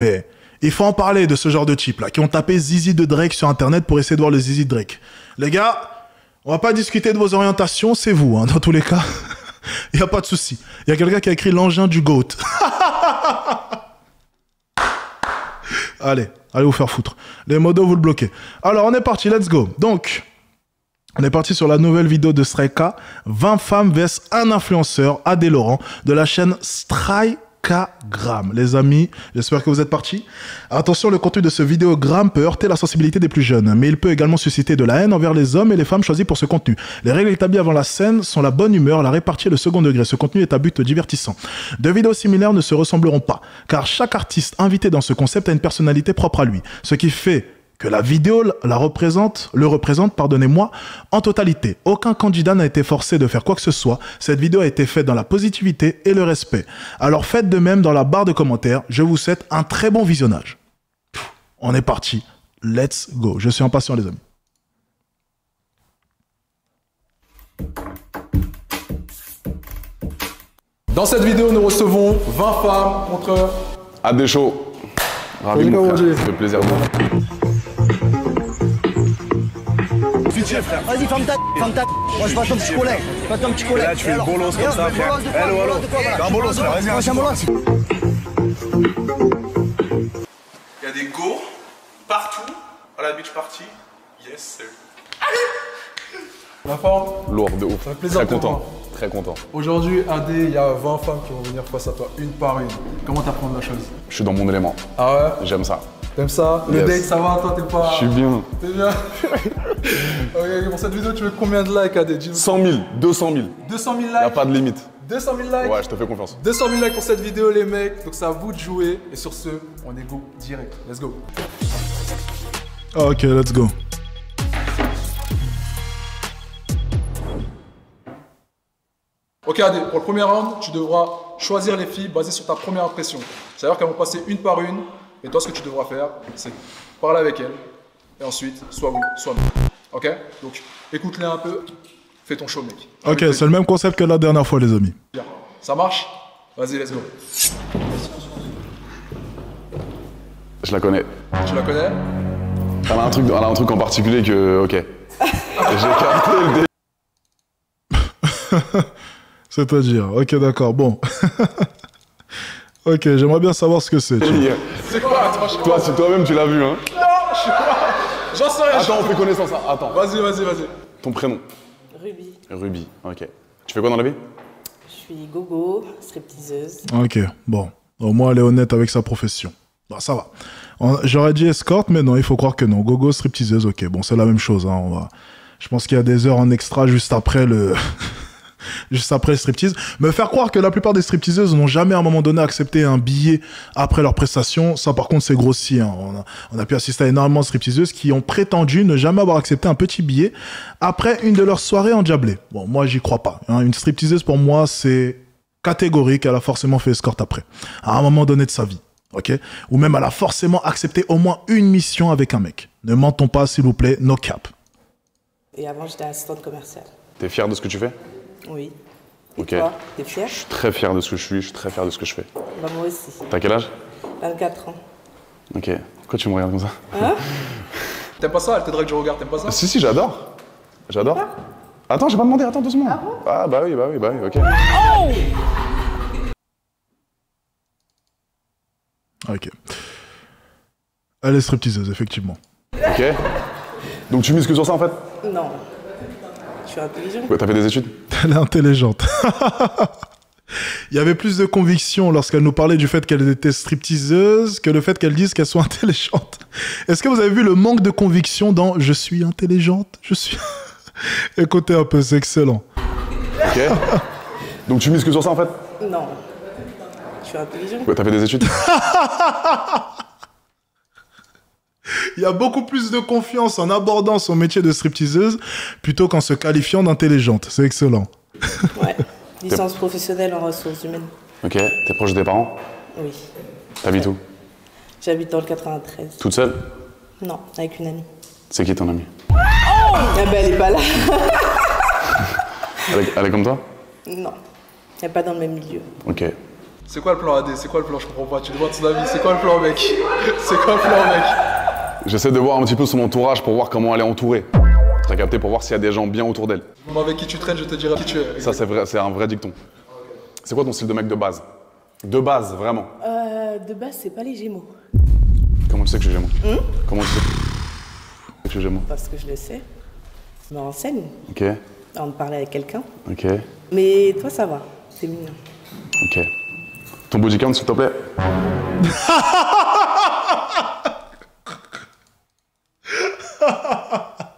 Mais il faut en parler de ce genre de types là, qui ont tapé Zizi de Drake sur internet pour essayer de voir le Zizi de Drake. Les gars, on va pas discuter de vos orientations, c'est vous, hein, dans tous les cas. Il a pas de souci. Il y a quelqu'un qui a écrit l'engin du GOAT. allez, allez vous faire foutre. Les modos, vous le bloquez. Alors, on est parti, let's go. Donc, on est parti sur la nouvelle vidéo de Strayka, 20 femmes vs un influenceur, Adé Laurent, de la chaîne Strike Gram. Les amis, j'espère que vous êtes partis. Attention, le contenu de ce vidéogramme peut heurter la sensibilité des plus jeunes, mais il peut également susciter de la haine envers les hommes et les femmes choisis pour ce contenu. Les règles établies avant la scène sont la bonne humeur, la répartie et le second degré. Ce contenu est à but divertissant. Deux vidéos similaires ne se ressembleront pas, car chaque artiste invité dans ce concept a une personnalité propre à lui, ce qui fait que la vidéo la représente, le représente, pardonnez-moi, en totalité. Aucun candidat n'a été forcé de faire quoi que ce soit. Cette vidéo a été faite dans la positivité et le respect. Alors faites de même dans la barre de commentaires. Je vous souhaite un très bon visionnage. On est parti. Let's go. Je suis impatient, les amis. Dans cette vidéo, nous recevons 20 femmes contre... À des shows. Ravi, mon frère. Ça fait plaisir de vous. Vas-y, ferme ta ferme ta Moi, je passe ton petit collègue. Je passe ton petit collègue. là, tu fais le bolos comme ça, frère. Hello, hello. Un bolos, frère, vas-y, un bolos. Il y a des go partout à la beach party. Yes, sir. La forme Lourd, de ouf. Ça fait plaisir Très de te content. voir. Très content. Aujourd'hui, AD, il y a 20 femmes qui vont venir face à toi, une par une. Comment t'apprends la chose? Je suis dans mon élément. Ah ouais? J'aime ça. T'aimes ça Le Yes. date, ça va Toi, t'es pas... Je suis bien. T'es bien Ok, pour cette vidéo, tu veux combien de likes, AD Dis-nous. 100 000, 200 000. 200 000 likes Y a pas de limite. 200 000 likes Ouais, je te fais confiance. 200 000 likes pour cette vidéo, les mecs. Donc, c'est à vous de jouer. Et sur ce, on est go direct. Let's go. Ok, let's go. Ok, Adé, pour le premier round, tu devras choisir les filles basées sur ta première impression. C'est-à-dire qu'elles vont passer une par une, et toi, ce que tu devras faire, c'est parler avec elles, et ensuite, soit oui, soit non. Ok? Donc, écoute-les un peu, fais ton show, mec. Ok, c'est le même concept que la dernière fois, les amis. Bien. Ça marche? Vas-y, let's go. Je la connais. Tu la connais? Elle a un truc, elle a un truc en particulier que. Ok. J'ai capté le dé. C'est-à-dire, ok, d'accord, bon. ok, j'aimerais bien savoir ce que c'est. C'est quoi Attends, je sais Toi, pas. c'est toi-même, tu l'as vu, hein. J'en sais rien. Attends, on fait connaissance. hein. Attends. Vas-y, vas-y, vas-y. Ton prénom Ruby. Ruby. Ok. Tu fais quoi dans la vie? Je suis gogo, stripteaseuse. Ok, bon. Au moins, elle est honnête avec sa profession. Bon, ça va. J'aurais dit escorte, mais non, il faut croire que non. Gogo, stripteaseuse, ok. Bon, c'est la même chose. Hein, on va... Je pense qu'il y a des heures en extra juste après le... juste après le striptease. Me faire croire que la plupart des stripteaseuses n'ont jamais à un moment donné accepté un billet après leur prestation, ça par contre c'est grossi. hein. On, a, on a pu assister à énormément de stripteaseuses qui ont prétendu ne jamais avoir accepté un petit billet après une de leurs soirées en diablé. Bon, moi j'y crois pas. hein. Une stripteaseuse pour moi c'est catégorique, elle a forcément fait escorte après, à un moment donné de sa vie. Ok? Ou même elle a forcément accepté au moins une mission avec un mec. Ne mentons pas, s'il vous plaît, no cap. Et avant, j'étais assistante commerciale. T'es fier de ce que tu fais? Oui. Et Ok. toi, t'es fière Je suis très fier de ce que je suis, je suis très fier de ce que je fais. Bah, moi aussi. T'as quel âge 24 ans. Ok. Pourquoi tu me regardes comme ça T'aimes pas ça Elle te drague du regard, t'aimes pas ça Si, si, j'adore. J'adore. Attends, j'ai pas demandé, attends doucement. Ah, bah oui, bah oui, bah oui, ok. Ok. Elle est stripteaseuse, effectivement. Ok. Donc tu mises que sur ça en fait Non. Je suis intelligente. Ouais, T'as fait des études Elle est intelligente. Il y avait plus de conviction lorsqu'elle nous parlait du fait qu'elle était stripteaseuse que le fait qu'elle dise qu'elle soit intelligente. Est-ce que vous avez vu le manque de conviction dans Je suis intelligente Je suis. Écoutez un peu, c'est excellent. Ok. Donc tu mises que sur ça en fait? Non. Je suis intelligente. Ouais, T'as fait des études Il y a beaucoup plus de confiance en abordant son métier de stripteaseuse plutôt qu'en se qualifiant d'intelligente. C'est excellent. Ouais. Licence professionnelle en ressources humaines. Ok. T'es proche des parents? Oui. T'habites où? J'habite dans le 93. Toute seule? Non, avec une amie. C'est qui ton ami Ah bah elle est pas là. elle est, elle est comme toi? Non. Elle est pas dans le même milieu. Ok. C'est quoi le plan AD C'est quoi le plan? Je comprends pas. Tu demandes ton avis. C'est quoi le plan, mec? C'est quoi le plan, mec? J'essaie de voir un petit peu son entourage pour voir comment elle est entourée. T'as capté pour voir s'il y a des gens bien autour d'elle. Moi, avec qui tu traînes, je te dirai qui tu es. Ça, c'est vrai, c'est un vrai dicton. C'est quoi ton style de mec de base? De base, vraiment. Euh, de base, c'est pas les Gémeaux. Comment tu sais que je suis gémeaux? Comment tu sais que je suis gémeaux? Parce que je le sais. Je me renseigne Ok, avant de parler avec quelqu'un. ok, Mais toi, ça va. C'est mignon. ok. Ton body count, s'il te plaît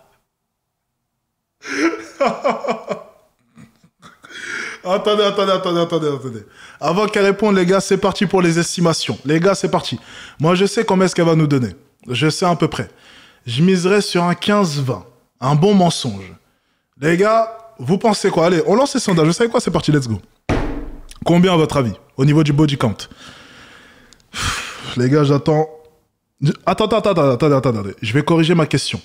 Attendez, attendez, attendez, attendez, attendez. Avant qu'elle réponde, les gars, c'est parti pour les estimations. Les gars, c'est parti. Moi, je sais combien est-ce qu'elle va nous donner. Je sais à peu près. Je miserai sur un 15-20. Un bon mensonge. Les gars, vous pensez quoi? Allez, on lance les sondages. Vous savez quoi? C'est parti, let's go. Combien à votre avis Au niveau du body count? Les gars, j'attends. Attends, attends, attends, attends, attends, attends. Je vais corriger ma question.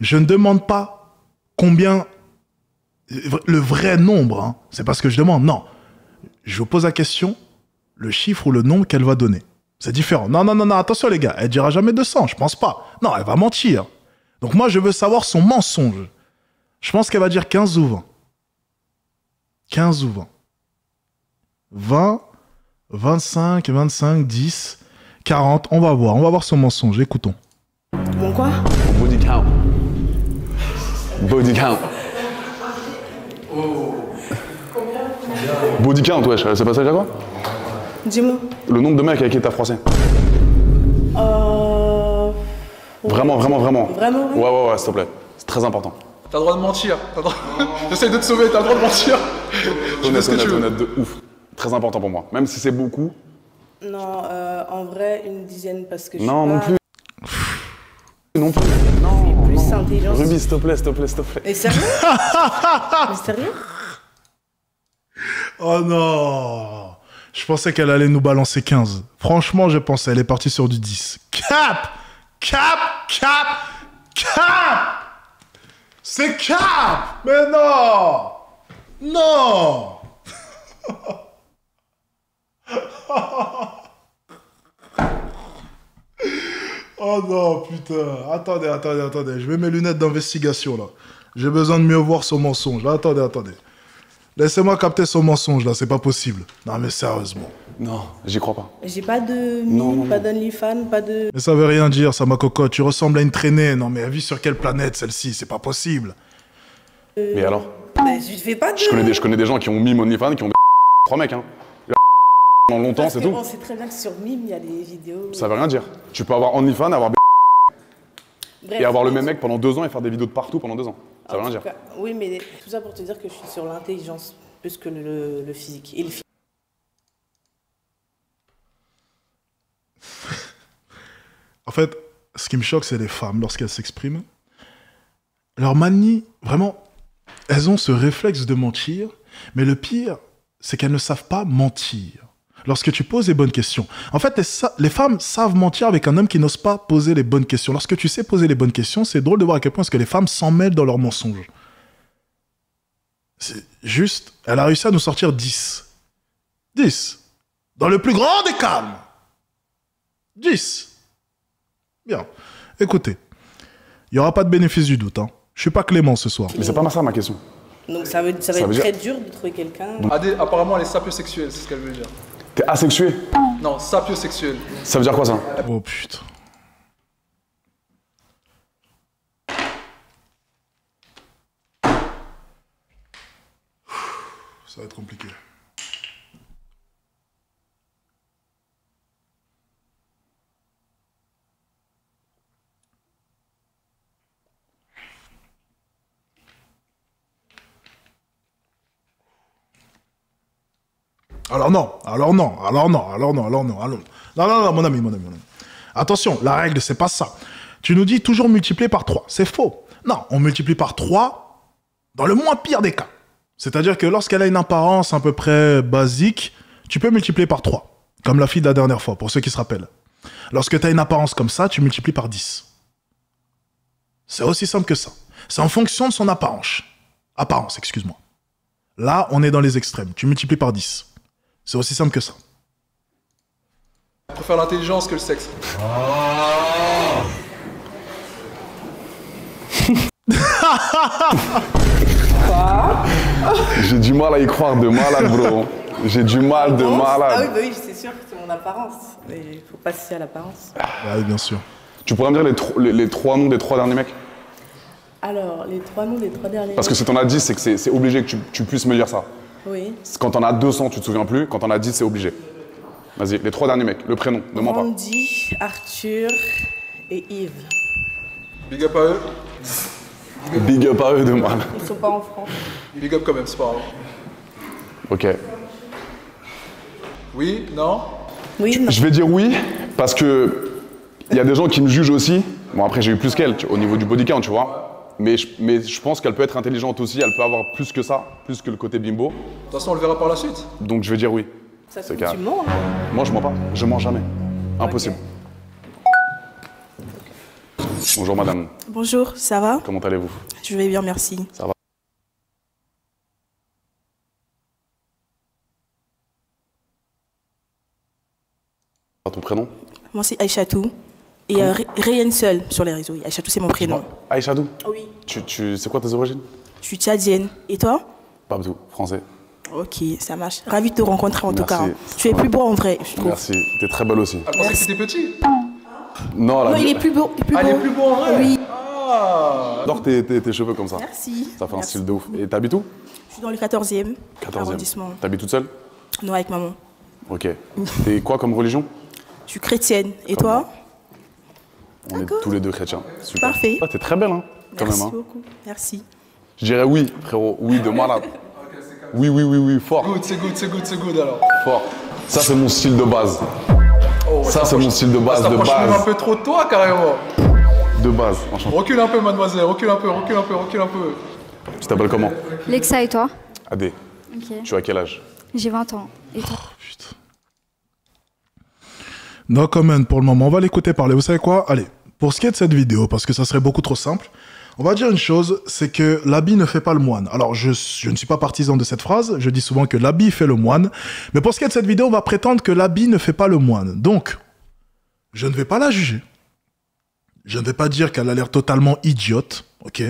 Je ne demande pas combien le vrai nombre, hein. c'est pas ce que je demande, non. Je vous pose la question, le chiffre ou le nombre qu'elle va donner. C'est différent. Non, non, non, non, attention les gars, elle dira jamais 200, je pense pas. Non, elle va mentir. Donc moi, je veux savoir son mensonge. Je pense qu'elle va dire 15 ou 20. 15 ou 20. 20, 25, 25, 10, 40, on va voir, on va voir son mensonge, écoutons. Bon, quoi? Body count. Body count. Body count, wesh, c'est pas ça déjà quoi Dis-moi. Le nombre de mecs avec qui t'as froissé Euh. Vraiment, vraiment, vraiment. Vraiment, Ouais, ouais, ouais, s'il te plaît. C'est très important. T'as le droit de mentir. T'as le droit- J'essaie de te sauver, t'as le droit de mentir. Honnête, ce que honnête, honnête, de ouf. Très important pour moi. Même si c'est beaucoup. Non, euh, en vrai, une dizaine parce que je Non, suis non pas- plus. Non plus. Non. plus intelligente. Ruby, s'il te plaît, s'il te plaît, s'il te plaît. Mais sérieux Mais sérieux Oh non Je pensais qu'elle allait nous balancer 15. Franchement, je pensais, elle est partie sur du 10. Cap Cap Cap Cap C'est cap Mais non Non Oh non, putain. Attendez, attendez, attendez. Je mets mes lunettes d'investigation, là. J'ai besoin de mieux voir son mensonge. Là, attendez, attendez. Laissez-moi capter son mensonge, là. C'est pas possible. Non, mais sérieusement. Non, j'y crois pas. J'ai pas de Non, mine, non, pas non. d'OnlyFans, pas de. Mais ça veut rien dire, ça, ma cocotte. Tu ressembles à une traînée. Non, mais elle vit sur quelle planète, celle-ci? C'est pas possible. Mais alors? Mais je fais pas de. je connais, des, je connais des gens qui ont mis OnlyFans, qui ont des trois mecs, hein. Pendant longtemps, c'est tout. On sait très bien que sur Mime, il y a des vidéos. Ça veut rien dire. Tu peux avoir OnlyFans, avoir des Bref, et avoir le même mec pendant deux ans et faire des vidéos de partout pendant deux ans. Ça veut en rien dire. cas, Oui, mais tout ça pour te dire que je suis sur l'intelligence plus que le, le physique. Et le physique. En fait, ce qui me choque, c'est les femmes, lorsqu'elles s'expriment. Leur manie, vraiment, elles ont ce réflexe de mentir, mais le pire, c'est qu'elles ne savent pas mentir. Lorsque tu poses les bonnes questions. En fait, les, femmes savent mentir avec un homme qui n'ose pas poser les bonnes questions. Lorsque tu sais poser les bonnes questions, c'est drôle de voir à quel point est-ce que les femmes s'en mêlent dans leurs mensonges. C'est juste, elle a réussi à nous sortir 10. 10. Dans le plus grand des calmes. 10. Bien. Écoutez, il n'y aura pas de bénéfice du doute. Hein. Je suis pas clément ce soir. Mais c'est pas ça ma question. Donc ça, veut, ça va Ça être veut très dur de trouver quelqu'un. Apparemment, elle est sapiosexuelle, c'est ce qu'elle veut dire. T'es asexué Non, sapiosexuelle. Ça veut dire quoi ça Oh putain. Ça va être compliqué. Alors non, alors non, alors non, alors non, alors non, alors non. Non, non, non, mon ami, mon ami, mon ami. Attention, la règle, c'est pas ça. Tu nous dis toujours multiplier par 3. C'est faux. Non, on multiplie par 3 dans le moins pire des cas. C'est-à-dire que lorsqu'elle a une apparence à peu près basique, tu peux multiplier par 3. Comme la fille de la dernière fois, pour ceux qui se rappellent. Lorsque tu as une apparence comme ça, tu multiplies par 10. C'est aussi simple que ça. C'est en fonction de son apparence. Apparence, excuse-moi. Là, on est dans les extrêmes. Tu multiplies par 10. C'est aussi simple que ça. préfère l'intelligence que le sexe. J'ai du mal à y croire de malade, bro. J'ai du mal de Ah oui, malade. bah oui, c'est sûr, c'est mon apparence. Mais il faut pas se fier à l'apparence. Ouais, bien sûr. Tu pourrais me dire les, tro- les- les trois noms des trois derniers mecs? Alors, les trois noms des trois derniers. Parce que si t'en as 10, c'est que c'est c'est obligé que tu, tu puisses me dire ça. Oui. Quand t'en as 200, tu te souviens plus. Quand t'en as 10, c'est obligé. Vas-y, les trois derniers mecs. Le prénom, ne mens pas. Randy, Arthur et Yves. Big up à eux. Big up à eux de mal. Ils sont pas en France. Big up quand même, c'est pas grave. Ok. Oui, non? Oui, non. Je vais dire oui, parce que il y a des gens qui me jugent aussi. Bon, après, j'ai eu plus qu'elle, au niveau du body count, tu vois. Mais je, mais je pense qu'elle peut être intelligente aussi, elle peut avoir plus que ça, plus que le côté bimbo. De toute façon, on le verra par la suite. Donc je vais dire oui. Ça se tu mens. hein. Moi, je mens pas. Je mens jamais. Impossible. Bonjour madame, Bonjour, ça va? Comment allez-vous? Je vais bien, merci. Ça va Ton prénom? Moi, c'est Aïchatou. Et euh, Ryan seul sur les réseaux. Aïchatou, c'est mon prénom. Aïchadou Oui. tu, tu, C'est quoi tes origines? Je suis tchadienne. Et toi? Babdou, français. Ok, ça marche. Ravi de te rencontrer en tout Merci. cas. Tu es plus beau en vrai, je trouve. Merci, t'es très belle aussi. Elle pensait que t'étais petit? Non, a Non, il est plus beau. Il est plus Ah, beau. il est plus beau en vrai? Oui. Ah J'adore tes, tes, tes cheveux comme ça. Merci. Ça fait un style de ouf. Et t'habites où? Je suis dans le 14e 14e. arrondissement. T'habites toute seule? Non, avec maman. Ok. T'es quoi comme religion? Je suis chrétienne. Et toi? On est tous les deux chrétiens. Super. Parfait. Ah, t'es très belle, hein, quand Merci même. Hein. beaucoup. Merci. Je dirais oui, frérot. Oui, de malade. Oui, oui, oui, oui, fort. Good, c'est good, c'est good, c'est good alors. Fort. Ça, c'est mon style de base. Oh, Ça, c'est mon style de Ça base, de même un base. peu trop de toi carrément. De base. Enchanté. Recule un peu, mademoiselle, recule un peu, recule un peu, recule un peu. Tu t'appelles comment? Lexa et toi? Adé. Ok. Tu as quel âge? J'ai 20 ans. Et toi? No comment pour le moment. On va l'écouter parler. Vous savez quoi? Allez, pour ce qui est de cette vidéo, parce que ça serait beaucoup trop simple, on va dire une chose, c'est que l'habit ne fait pas le moine. Alors, je, ne suis pas partisan de cette phrase, je dis souvent que l'habit fait le moine, mais pour ce qui est de cette vidéo, on va prétendre que l'habit ne fait pas le moine. Donc, je ne vais pas la juger. Je ne vais pas dire qu'elle a l'air totalement idiote, ok?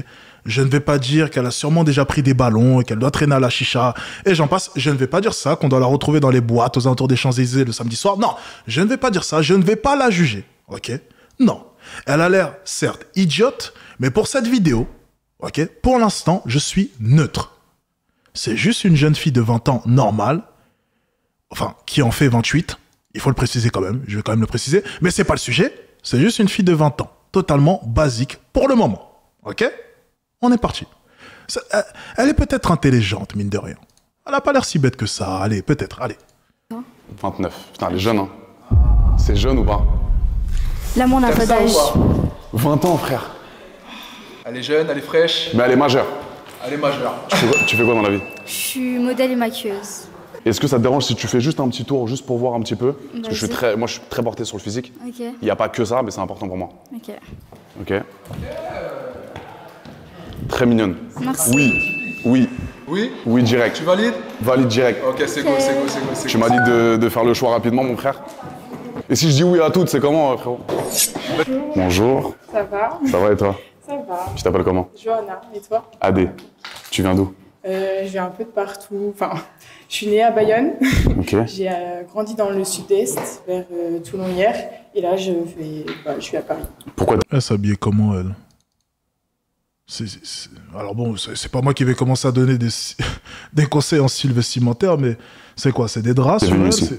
Je ne vais pas dire qu'elle a sûrement déjà pris des ballons et qu'elle doit traîner à la chicha, et j'en passe. Je ne vais pas dire ça, qu'on doit la retrouver dans les boîtes aux alentours des Champs-Élysées le samedi soir. Non, je ne vais pas dire ça, je ne vais pas la juger, ok? Non. Elle a l'air, certes, idiote, mais pour cette vidéo, ok Pour l'instant, je suis neutre. C'est juste une jeune fille de 20 ans normale, enfin, qui en fait 28. Il faut le préciser quand même, je vais quand même le préciser. Mais c'est pas le sujet, c'est juste une fille de 20 ans. Totalement basique pour le moment. Ok? On est parti. Ça- elle- est peut-être intelligente, mine de rien. Elle a pas l'air si bête que ça. Allez, peut-être, allez. 29. Putain, elle est jeune, hein. C'est jeune ou pas? Là, moi, on n'a pas d'âge. pas 20 ans, frère. Elle est jeune, elle est fraîche, Mais elle est majeure. elle est majeure. Tu fais quoi, tu fais quoi dans la vie? Je suis modèle et maquilleuse. Est-ce que ça te dérange si tu fais juste un petit tour, juste pour voir un petit peu? Parce que je suis très, moi, je suis très porté sur le physique. Il n'y a pas que ça, mais c'est important pour moi. ok. Ok Très mignonne. Merci. Oui, oui, Oui oui, direct. Tu valides? Valide direct. Ok, c'est go, c'est go, c'est go, c'est Tu m'as dit de, de faire le choix rapidement, mon frère. Et si je dis oui à toutes, c'est comment, euh, frérot Bonjour. Ça va Ça va et toi Ça va. Tu t'appelles comment Johanna, et toi Adé. Tu viens d'où euh, Je viens un peu de partout. Enfin, je suis née à Bayonne. Ok. J'ai euh, grandi dans le sud-est, vers euh, Toulon hier. Et là, je, vais, bah, je suis à Paris. Pourquoi Elle s'habillait comment, elle? Alors bon, c'est pas moi qui vais commencer à donner des, des conseils en style vestimentaire, mais c'est quoi? C'est des draps c'est-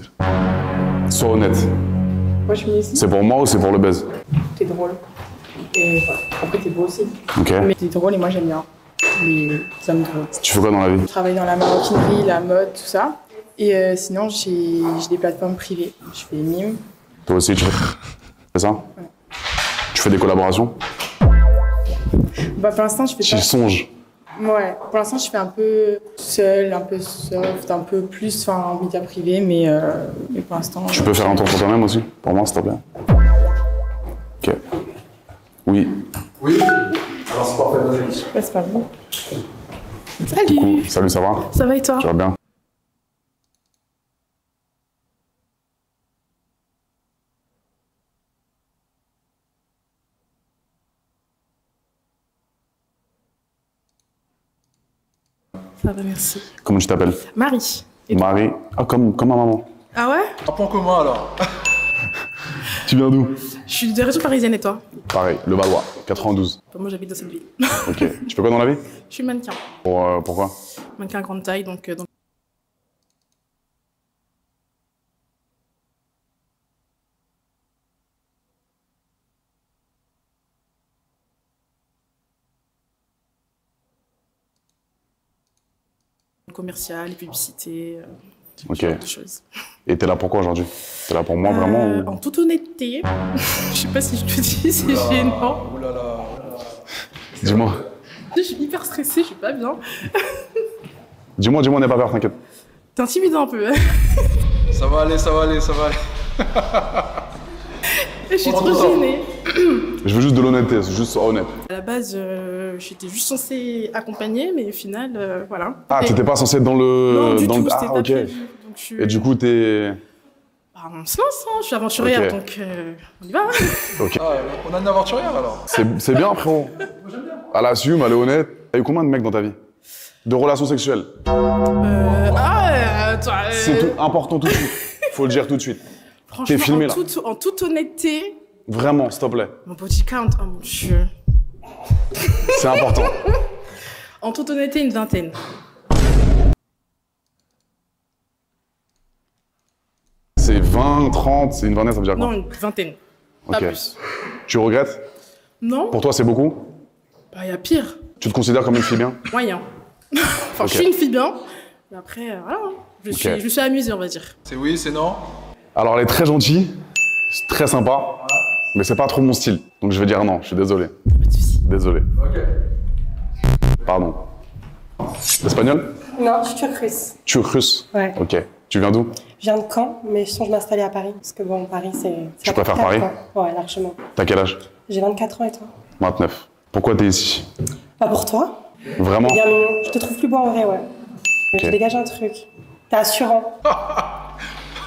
Sois honnête. Moi, je suis venue ici. C'est pour moi ou c'est pour le buzz T'es drôle. Et voilà. Après, t'es beau aussi. Ok. Mais t'es drôle et moi, j'aime bien les hommes drôles. Tu fais quoi dans la vie? Je travaille dans la maroquinerie, la mode, tout ça. Et euh, sinon, j'ai des plateformes privées. Je fais mime. Toi aussi, tu fais C'est ça? Tu fais des collaborations? Bah, pour l'instant, je fais J'y songe. Ouais, pour l'instant, je fais un peu seul, un peu soft, un peu plus, enfin, en média privé, mais, euh, mais pour l'instant. Tu peux faire un tour pour toi-même aussi? Pour moi, s'il te plaît. Ok. Oui. Oui Alors c'est parfait, vas-y. Ouais, c'est pas bon. Cool. Salut, ça va? Ça va et toi? Tu vas bien? Ça va, merci. Comment tu t'appelles Marie. Marie. Ah, comme, comme ma maman. Ah ouais? Un point commun alors. Tu viens d'où? Je suis de région parisienne et toi? Pareil, le Valois, 92. Moi j'habite dans cette ville. Ok. Tu fais quoi dans la vie? Je suis mannequin. Pour, euh, Pourquoi? Mannequin à grande taille, donc. euh, donc... commercial, publicité, euh, Ok. ce genre de choses. Et t'es là pourquoi aujourd'hui? T'es là pour moi vraiment Euh, ou- En toute honnêteté, je sais pas si je te dis, c'est gênant. Oh là là. Dis-moi. Je suis hyper stressée, je suis pas bien. Dis-moi, dis-moi, n'aie pas peur, t'inquiète. T'es intimidant un peu. Ça va aller, ça va aller, ça va aller. Je suis trop gênée. Je veux juste de l'honnêteté, juste honnête. À la base, euh, j'étais juste censée accompagner, mais au final, euh, voilà. Ah, t'étais pas censé être dans le. Non, du dans tout, le... Ah, pas ok. prévu. Donc, je suis... Et du coup, t'es. Bah, on se lance, hein, je suis aventurière, donc euh, on y va. Ok. Ah, on a une aventurière alors. C'est c'est bien, frérot. Elle assume, elle est honnête. T'as eu combien de mecs dans ta vie? De relations sexuelles? Euh, ah, euh, euh, C'est tout, important tout de suite. Faut le dire tout de suite. franchement, T'es filmé en, toute, en toute honnêteté, Vraiment, s'il te plaît. mon body count, oh mon dieu. C'est important. En toute honnêteté, une vingtaine. C'est 20, 30, c'est une vingtaine, ça veut dire quoi? Non, une vingtaine. Pas Ok. plus. Tu regrettes? Non, Pour toi, c'est beaucoup? Bah, y a pire. Tu te considères comme une fille bien? Moyen. enfin, Ok. je suis une fille bien, mais après, euh, voilà. Je, Ok. suis, je suis amusée, on va dire. C'est oui, c'est non. Alors, elle est très gentille, c'est très sympa, mais c'est pas trop mon style. Donc, je vais dire non, je suis désolé. Pas de soucis. Désolé. Ok. Pardon. L'espagnol? Non, je suis turc russe. Tu es russe? Ouais. Ok. Tu viens d'où? Je viens de Caen, mais je songe m'installer à Paris. Parce que bon, Paris, c'est. Tu préfères Paris? quoi. Ouais, largement. T'as quel âge? J'ai 24 ans et toi? 29. Pourquoi t'es ici? Pas pour toi. Vraiment? Bien mignon. Je te trouve plus beau en vrai, ouais. Mais Ok. Tu dégages un truc. T'es assurant.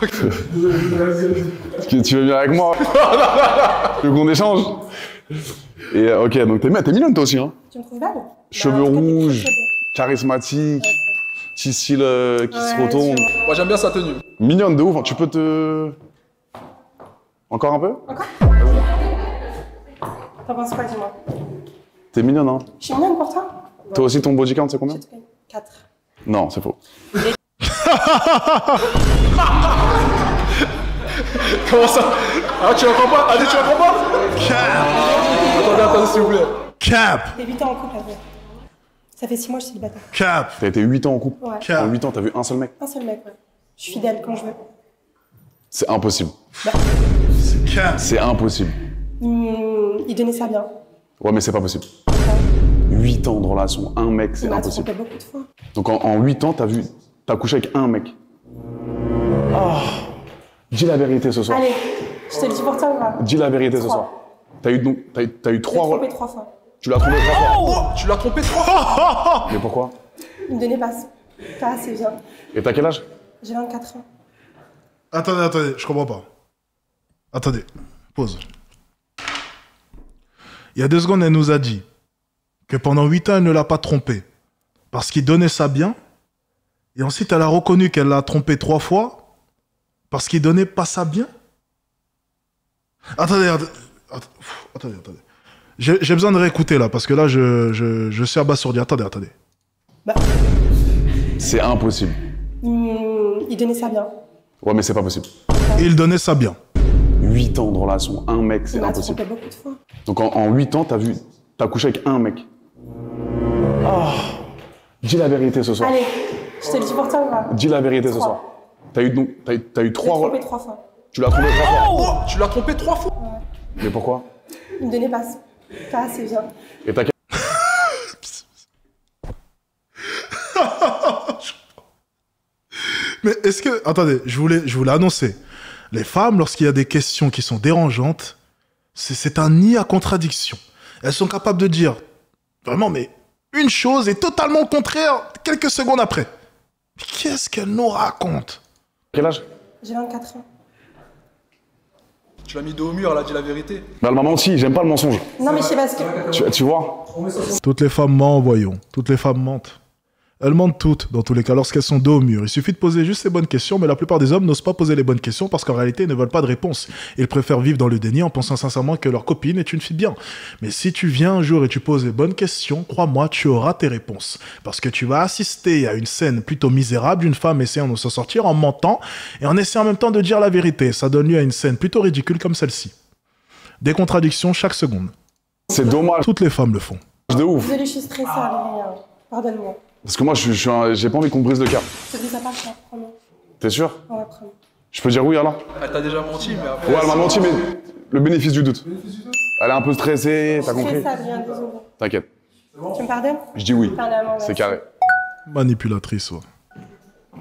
Tu veux bien avec moi. Tu veux qu'on échange? Et euh, ok, donc t'es t'es mignonne toi aussi, hein. Tu me trouves belle? Cheveux Bah, rouges, charismatique, petit cils euh, qui se retourne. Moi j'aime bien sa tenue. Mignonne de ouf, hein. tu peux te... Encore un peu? T'en penses quoi, dis-moi? T'es mignonne, hein. Je suis mignonne pour toi? Toi aussi, ton body count, c'est combien? 4. Non, c'est faux. Comment ça Ah, tu la prends pas Allez, tu la prends pas Attendez, attendez, s'il vous plaît. Cap T'es 8 ans en couple, avec. Ça fait 6 mois que je suis célibataire. Cap T'as été 8 ans en couple Ouais. En 8 ans, t'as vu un seul mec Un seul mec, ouais. Je suis fidèle quand je veux. C'est impossible. Cap C'est impossible. Il, il donnait ça bien. Ouais, mais c'est pas possible. 8 ans de relation, un mec, c'est Il m'a impossible. trompé beaucoup de fois. Donc en, en 8 ans, t'as vu, t'as couché avec un mec. Oh, dis la vérité ce soir. Allez, je te le dis pour toi ou pas Dis la vérité ce soir. T'as eu donc, t'as, eu- t'as eu trois. trompé rela- trois fois. Tu l'as trompé trois fois. Oh Tu l'as trompé trois fois Mais pourquoi Il me donnait pas, pas assez bien. Et t'as quel âge J'ai 24 ans. Attendez, attendez, je comprends pas. Attendez, pause. Il y a deux secondes, elle nous a dit que pendant huit ans, elle ne l'a pas trompé. Parce qu'il donnait ça bien. Et ensuite, elle a reconnu qu'elle l'a trompé trois fois. Parce qu'il donnait pas ça bien. Attendez, attendez. Attendez, attendez. J'ai besoin de réécouter là, parce que là, je, je, je suis abasourdi. Attendez, attendez. C'est impossible. Il, il donnait ça bien. Ouais, mais c'est pas possible. Il donnait ça bien. 8 ans de relation, un mec, c'est impossible. trompé beaucoup de fois. Donc en, en 8 ans, t'as vu, t'as couché avec un mec. Oh, dis la vérité ce soir. Allez, je te le dis pour toi ou pas Dis la vérité ce soir. T'as eu donc, t'as, eu- t'as eu trois. trompé rela- trois fois. Tu l'as trompé trois fois. Oh Tu l'as trompé trois fois Mais pourquoi? Il me donnait pas, pas assez bien. Et t'as Mais est-ce que. Attendez, je voulais, je voulais annoncer. Les femmes, lorsqu'il y a des questions qui sont dérangeantes, c'est c'est un nid à contradiction. Elles sont capables de dire vraiment, mais une chose est totalement contraire quelques secondes après. Qu'est-ce qu'elles nous racontent quel âge? J'ai 24 ans. Tu l'as mis dos au mur, elle a dit la vérité. Bah, elle m'a menti, j'aime pas le mensonge. Non, mais je sais pas ce que. Tu, tu vois? Toutes les femmes mentent, voyons. Toutes les femmes mentent. Elles mentent toutes, dans tous les cas, lorsqu'elles sont dos au mur. Il suffit de poser juste ces bonnes questions, mais la plupart des hommes n'osent pas poser les bonnes questions parce qu'en réalité, ils ne veulent pas de réponse. Ils préfèrent vivre dans le déni en pensant sincèrement que leur copine est une fille bien. Mais si tu viens un jour et tu poses les bonnes questions, crois-moi, tu auras tes réponses. Parce que tu vas assister à une scène plutôt misérable d'une femme essayant de s'en sortir en mentant et en essayant en même temps de dire la vérité. Ça donne lieu à une scène plutôt ridicule comme celle-ci. Des contradictions chaque seconde. C'est dommage. Toutes les femmes le font. De ouf. Désolée, je suis stressée, Adrien. Pardonne-moi. Parce que moi, je, je suis j'ai pas envie qu'on brise le te dis ça pas, ça, promis. T'es sûr Ouais, promis. Je peux dire oui alors Elle t'a déjà menti, mais après. Ouais, elle m'a menti, mais le bénéfice du doute. Elle est un peu stressée, t'as compris Adrien, désolée. T'inquiète. Tu me pardonnes Je dis oui. C'est carré. Manipulatrice, ouais.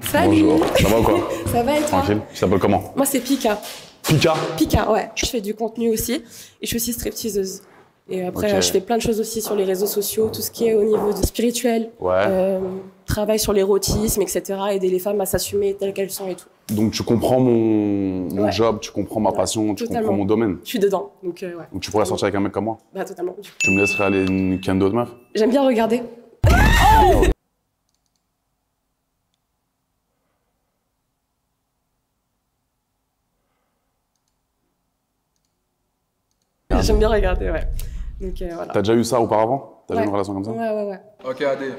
Salut Bonjour. Ça va ou quoi Ça va et toi Tranquille. Tu t'appelles comment Moi c'est Pika. Pika Pika, ouais. Je fais du contenu aussi et je suis aussi stripteaseuse. Et après, Ok. je fais plein de choses aussi sur les réseaux sociaux, tout ce qui est au niveau de spirituel, Ouais. euh, travail sur l'érotisme, etc. Aider les femmes à s'assumer telles qu'elles sont et tout. Donc tu comprends mon, mon Ouais. job, tu comprends ma passion, tu Totalement. comprends mon domaine. Je suis dedans, donc euh, ouais. Donc tu pourrais sortir avec un mec comme moi. Bah totalement. Tu me laisserais aller une d'autres meuf J'aime bien regarder. J'aime bien regarder, ouais. Donc euh, voilà. T'as déjà eu ça auparavant? T'as déjà eu une relation comme ça? Ouais, ouais, ouais. Ok, Adé.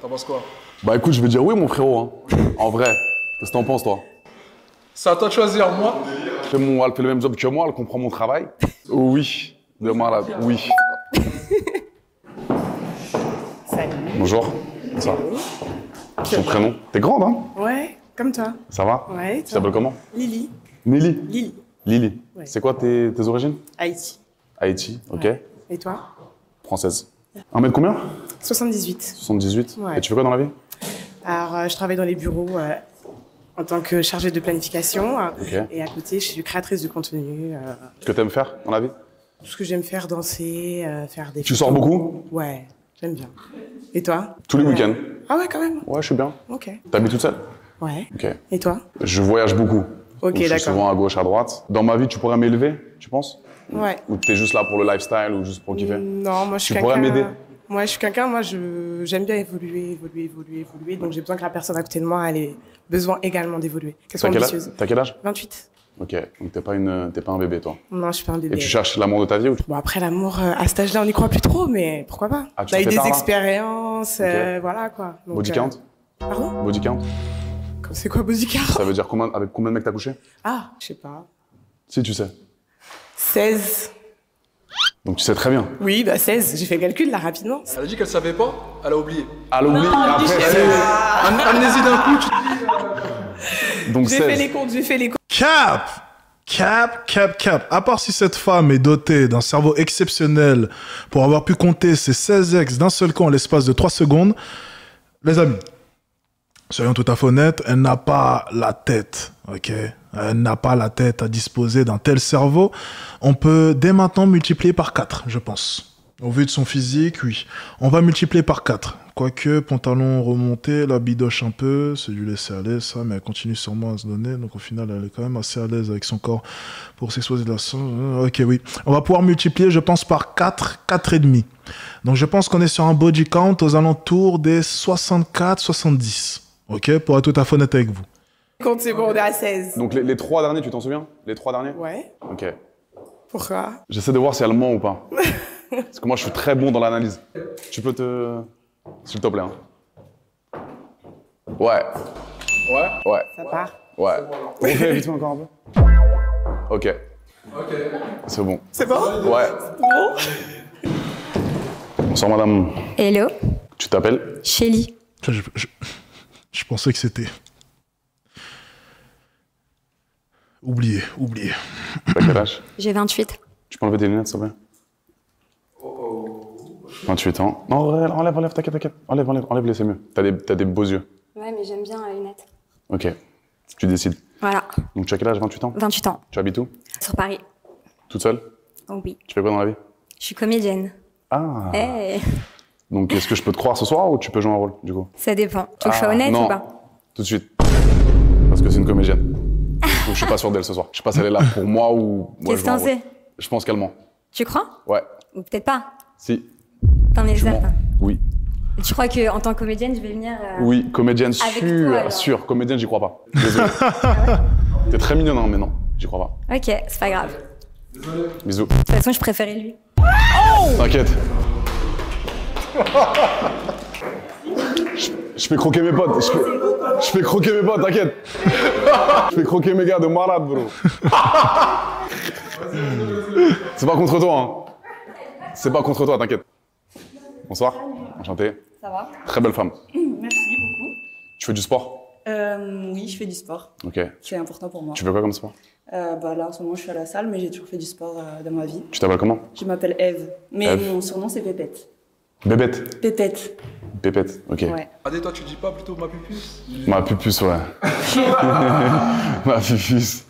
T'en penses quoi? Bah écoute, je vais dire oui mon frérot. Hein. En vrai. Qu'est-ce que t'en penses toi? C'est à toi de choisir, moi. elle fait, mon, elle fait le même job que moi, elle comprend mon travail. Oui. Demain là, oui. Salut. Bonjour. Ça. Ton prénom? T'es grande hein? Ouais, comme toi. Ça va? Ouais, Tu t'appelles comment? Lily. Lily Lily. Lily. Ouais. C'est quoi tes, tes origines? Haïti. Haïti, ok. Et toi? Française. Un mètre combien? 78. 78. Ouais. Et tu fais quoi dans la vie? Alors, euh, je travaille dans les bureaux euh, en tant que chargée de planification. euh. Et à côté, je suis créatrice de contenu. euh, Ce que t'aimes faire dans la vie? tout ce que j'aime faire, danser, euh, faire des Tu photos. sors beaucoup? Ouais, j'aime bien. Et toi? Tous les week-ends Ah ouais, quand même Ouais, je suis bien. Ok. T'habites toute seule? Ouais. Ok. Et toi? Je voyage beaucoup. Ok, Donc, Je suis d'accord. souvent à gauche, à droite. Dans ma vie, tu pourrais m'élever, tu penses? Ouais. Ou t'es juste là pour le lifestyle ou juste pour kiffer? Non, moi je suis Tu quelqu'un. pourrais m'aider? Moi je suis quelqu'un, moi je j'aime bien évoluer, évoluer, évoluer, évoluer. Donc j'ai besoin que la personne à côté de moi elle ait besoin également d'évoluer. Qu'elle soit ambitieuse. âge- t'as quel âge? 28. Ok, donc t'es pas, une, t'es pas un bébé, toi? Non, je suis pas un bébé. Et tu cherches l'amour de ta vie ou tu... Bon après l'amour euh, à cet âge-là on n'y croit plus trop, mais pourquoi pas? Ah, tu eu fais des là expériences, euh, voilà quoi. Donc, Body euh, count? Pardon? Body count? C'est quoi body count? Ça veut dire combien, avec combien de mecs t'as couché? Ah, je sais pas. Si, tu sais. 16. Donc tu sais très bien. Oui, bah 16. J'ai fait le calcul là rapidement. Elle a dit qu'elle savait pas, elle a oublié. Elle a oublié, Non, après, j'ai- c'est- Am- Amnésie d'un coup, tu te dis. Donc J'ai 16. fait les comptes, j'ai fait les comptes. Cap Cap, cap, cap. À part si cette femme est dotée d'un cerveau exceptionnel pour avoir pu compter ses 16 ex d'un seul coup en l'espace de 3 secondes, les amis, soyons tout à fait honnêtes, elle n'a pas la tête, ok? Elle n'a pas la tête à disposer d'un tel cerveau. On peut dès maintenant multiplier par 4, je pense. Au vu de son physique, oui. On va multiplier par 4. Quoique, pantalon remonté, la bidoche un peu, c'est du laisser aller, ça, mais elle continue sûrement à se donner. Donc au final, elle est quand même assez à l'aise avec son corps pour s'exposer de la. Euh, Ok, oui. On va pouvoir multiplier, je pense, par 4, 4,5. Donc je pense qu'on est sur un body count aux alentours des 64, 70. Ok, pour être tout à fait honnête avec vous. Compte, c'est bon, on est à 16. Donc les, les trois derniers, tu t'en souviens? Les trois derniers? Ouais. Ok. Pourquoi? J'essaie de voir si elle ment ou pas. Parce que moi, je suis très bon dans l'analyse. Tu peux te... S'il te plaît. hein. Ouais. Ouais? Ouais. Ça part. Ouais. Refais vite fait encore un peu? Ok. Ok. C'est bon. C'est bon? Ouais. Bon? Bonsoir, madame. Hello, Tu t'appelles? Shelly. Je, je- je- je pensais que c'était. Oublié, oublié. T'as quel âge J'ai 28. Tu peux enlever tes lunettes, s'il te plaît? 28 ans. Non, enlève, enlève, enlève, t'inquiète, t'inquiète. Enlève, enlève, enlève-les, c'est mieux. T'as des, t'as des beaux yeux. Ouais, mais j'aime bien la lunette. Ok. Tu décides. Voilà, Donc, tu as quel âge 28 ans? 28 ans, Tu habites où? Sur Paris. Toute seule? Oh oui. Tu fais quoi dans la vie? Je suis comédienne. Ah Eh, Donc, est-ce que je peux te croire ce soir ou tu peux jouer un rôle, du coup? Ça dépend. Tu veux que je sois Ah, honnête non. ou pas? Tout de suite. Parce que c'est une comédienne. Donc, je suis pas sûr d'elle ce soir. Je sais pas si elle est là pour moi ou. Qu'est-ce je que Je pense qu'elle ment. Tu crois? Ouais. Ou peut-être pas? Si. T'en es certain Oui. Et tu crois qu'en tant que comédienne, je vais venir. euh, Oui, comédienne sûre, sûre. Comédienne, j'y crois pas. Désolé. T'es très mignonne, hein, mais non, j'y crois pas. Ok, c'est pas grave. Bisous. De toute façon, je préférais lui. T'inquiète. Je, fais croquer mes potes. Je fais, je fais croquer mes potes, t'inquiète. Je fais croquer mes gars de malade, bro. C'est pas contre toi, hein. C'est pas contre toi, t'inquiète. Bonsoir. Enchanté. Ça va? Très belle femme. Merci beaucoup. Tu fais du sport? Euh, oui, je fais du sport. Ok. C'est important pour moi. Tu fais quoi comme sport? Euh, bah là, en ce moment, je suis à la salle, mais j'ai toujours fait du sport euh, dans ma vie. Tu t'appelles comment? Je m'appelle Eve, mais mon surnom c'est Pépette. Bébête. Pépette. Pépette, ok. Ouais. Adé, toi, tu dis pas plutôt ma pupus? Ma pupus, ouais. Ma pupus.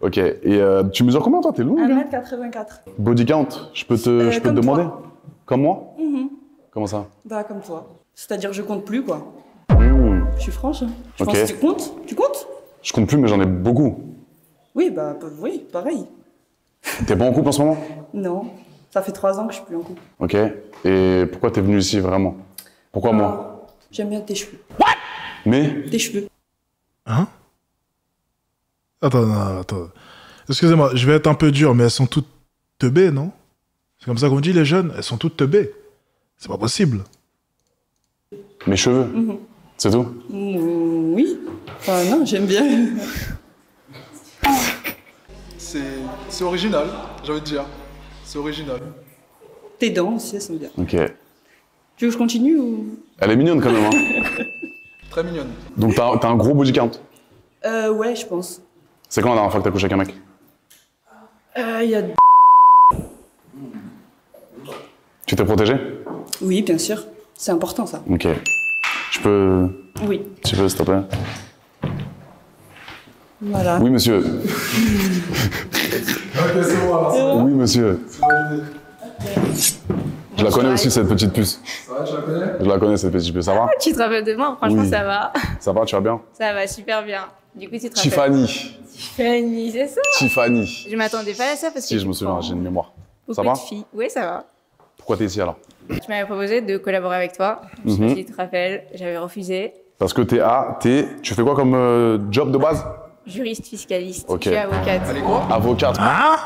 Ok, et euh, tu mesures combien toi? T'es long 1m84. Body count, je peux te, Euh, je peux te demander? toi. Comme moi? Mhm. Comment ça? Bah, comme toi. C'est-à-dire, je compte plus, quoi. Hmm. Je suis franche. hein. Je Ok. pense que tu comptes? Tu comptes? Je compte plus, mais j'en ai beaucoup. Oui, bah, bah, oui, pareil. T'es pas en couple en ce moment? Non, ça fait trois ans que je suis plus en couple. Ok. Et pourquoi t'es venu ici vraiment? Pourquoi moi? J'aime bien tes cheveux. Mais? Tes cheveux. Hein? Attends, non, attends. Excusez-moi, je vais être un peu dur, mais elles sont toutes teubées, non? C'est comme ça qu'on dit les jeunes, elles sont toutes teubées. C'est pas possible. mes cheveux, Mhm. c'est tout? Mm, oui. Enfin, non, j'aime bien. C'est c'est original, j'ai envie de dire. C'est original. tes dents aussi, elles sont bien. Ok. Tu veux que je continue ou? Elle est mignonne quand même. Hein. Très mignonne. Donc t'as t'as un gros body count? Euh, ouais, je pense. C'est quand la dernière fois que t'as couché avec un mec? Euh, il y a... Tu t'es protégé? Oui, bien sûr. C'est important, ça. Ok. Je peux. Oui. Tu peux, s'il te plaît? Voilà. Oui, monsieur. bon, Oui, monsieur. Je la connais aussi, cette petite puce. Ça va, tu la connais? Je la connais, cette petite puce. Ça va? Tu te rappelles de moi? Franchement, Oui. ça va. Ça va, tu vas bien? Ça va super bien. Du coup, tu te rappelles. Tiffany. Tiffany, c'est ça? Tiffany. Je m'attendais pas à ça parce que. Si, je me souviens, j'ai une mémoire. Beaucoup Ça va? de filles. Oui, ça va. Pourquoi t'es ici alors? Tu m'avais proposé de collaborer avec toi. Je sais Mhm. pas si tu te rappelles. J'avais refusé. Parce que t'es A, t'es. Tu fais quoi comme euh, job de base? Juriste fiscaliste. Ok. Je suis avocate. Allez, quoi Avocate. Hein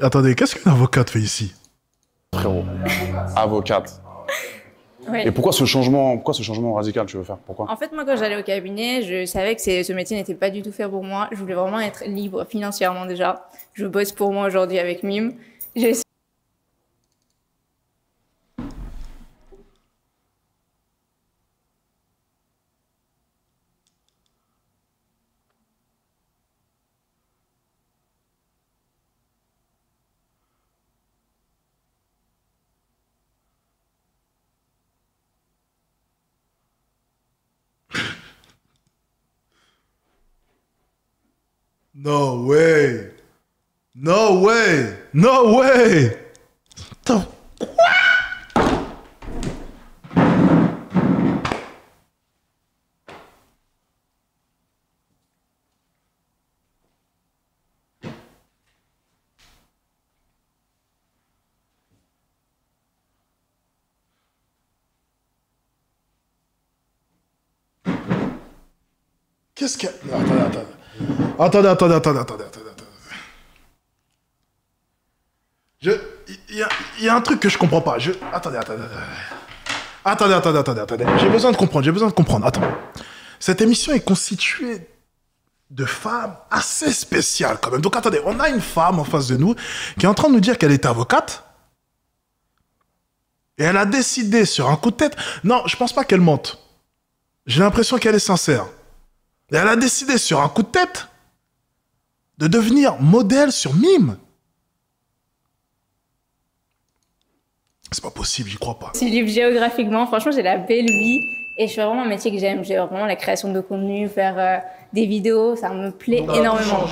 Attendez, qu'est-ce qu'une avocate fait ici Frérot. Avocate. Ouais. Et pourquoi ce changement, pourquoi ce changement radical tu veux faire? Pourquoi? En fait, moi, quand j'allais au cabinet, je savais que ce métier n'était pas du tout fait pour moi. Je voulais vraiment être libre financièrement déjà. Je bosse pour moi aujourd'hui avec Mime. J'ai No way No way No way Attends. Qu'est-ce qu'il y a Non, Attendez, attendez. Attendez, attendez, attendez, attendez. Il y y a un truc que je comprends pas. Je... Attendez, attendez, attendez. Attendez, attendez, attendez, attendez. J'ai besoin de comprendre, j'ai besoin de comprendre. Attends. Cette émission est constituée de femmes assez spéciales quand même. Donc attendez, on a une femme en face de nous qui est en train de nous dire qu'elle est avocate. Et elle a décidé sur un coup de tête. Non, je pense pas qu'elle mente. J'ai l'impression qu'elle est sincère. Et elle a décidé sur un coup de tête de devenir modèle sur mime. C'est pas possible, j'y crois pas. Je suis libre géographiquement. Franchement, j'ai la belle vie. Et je fais vraiment un métier que j'aime. J'ai vraiment la création de contenu, faire euh, des vidéos. Ça me plaît Donc, énormément.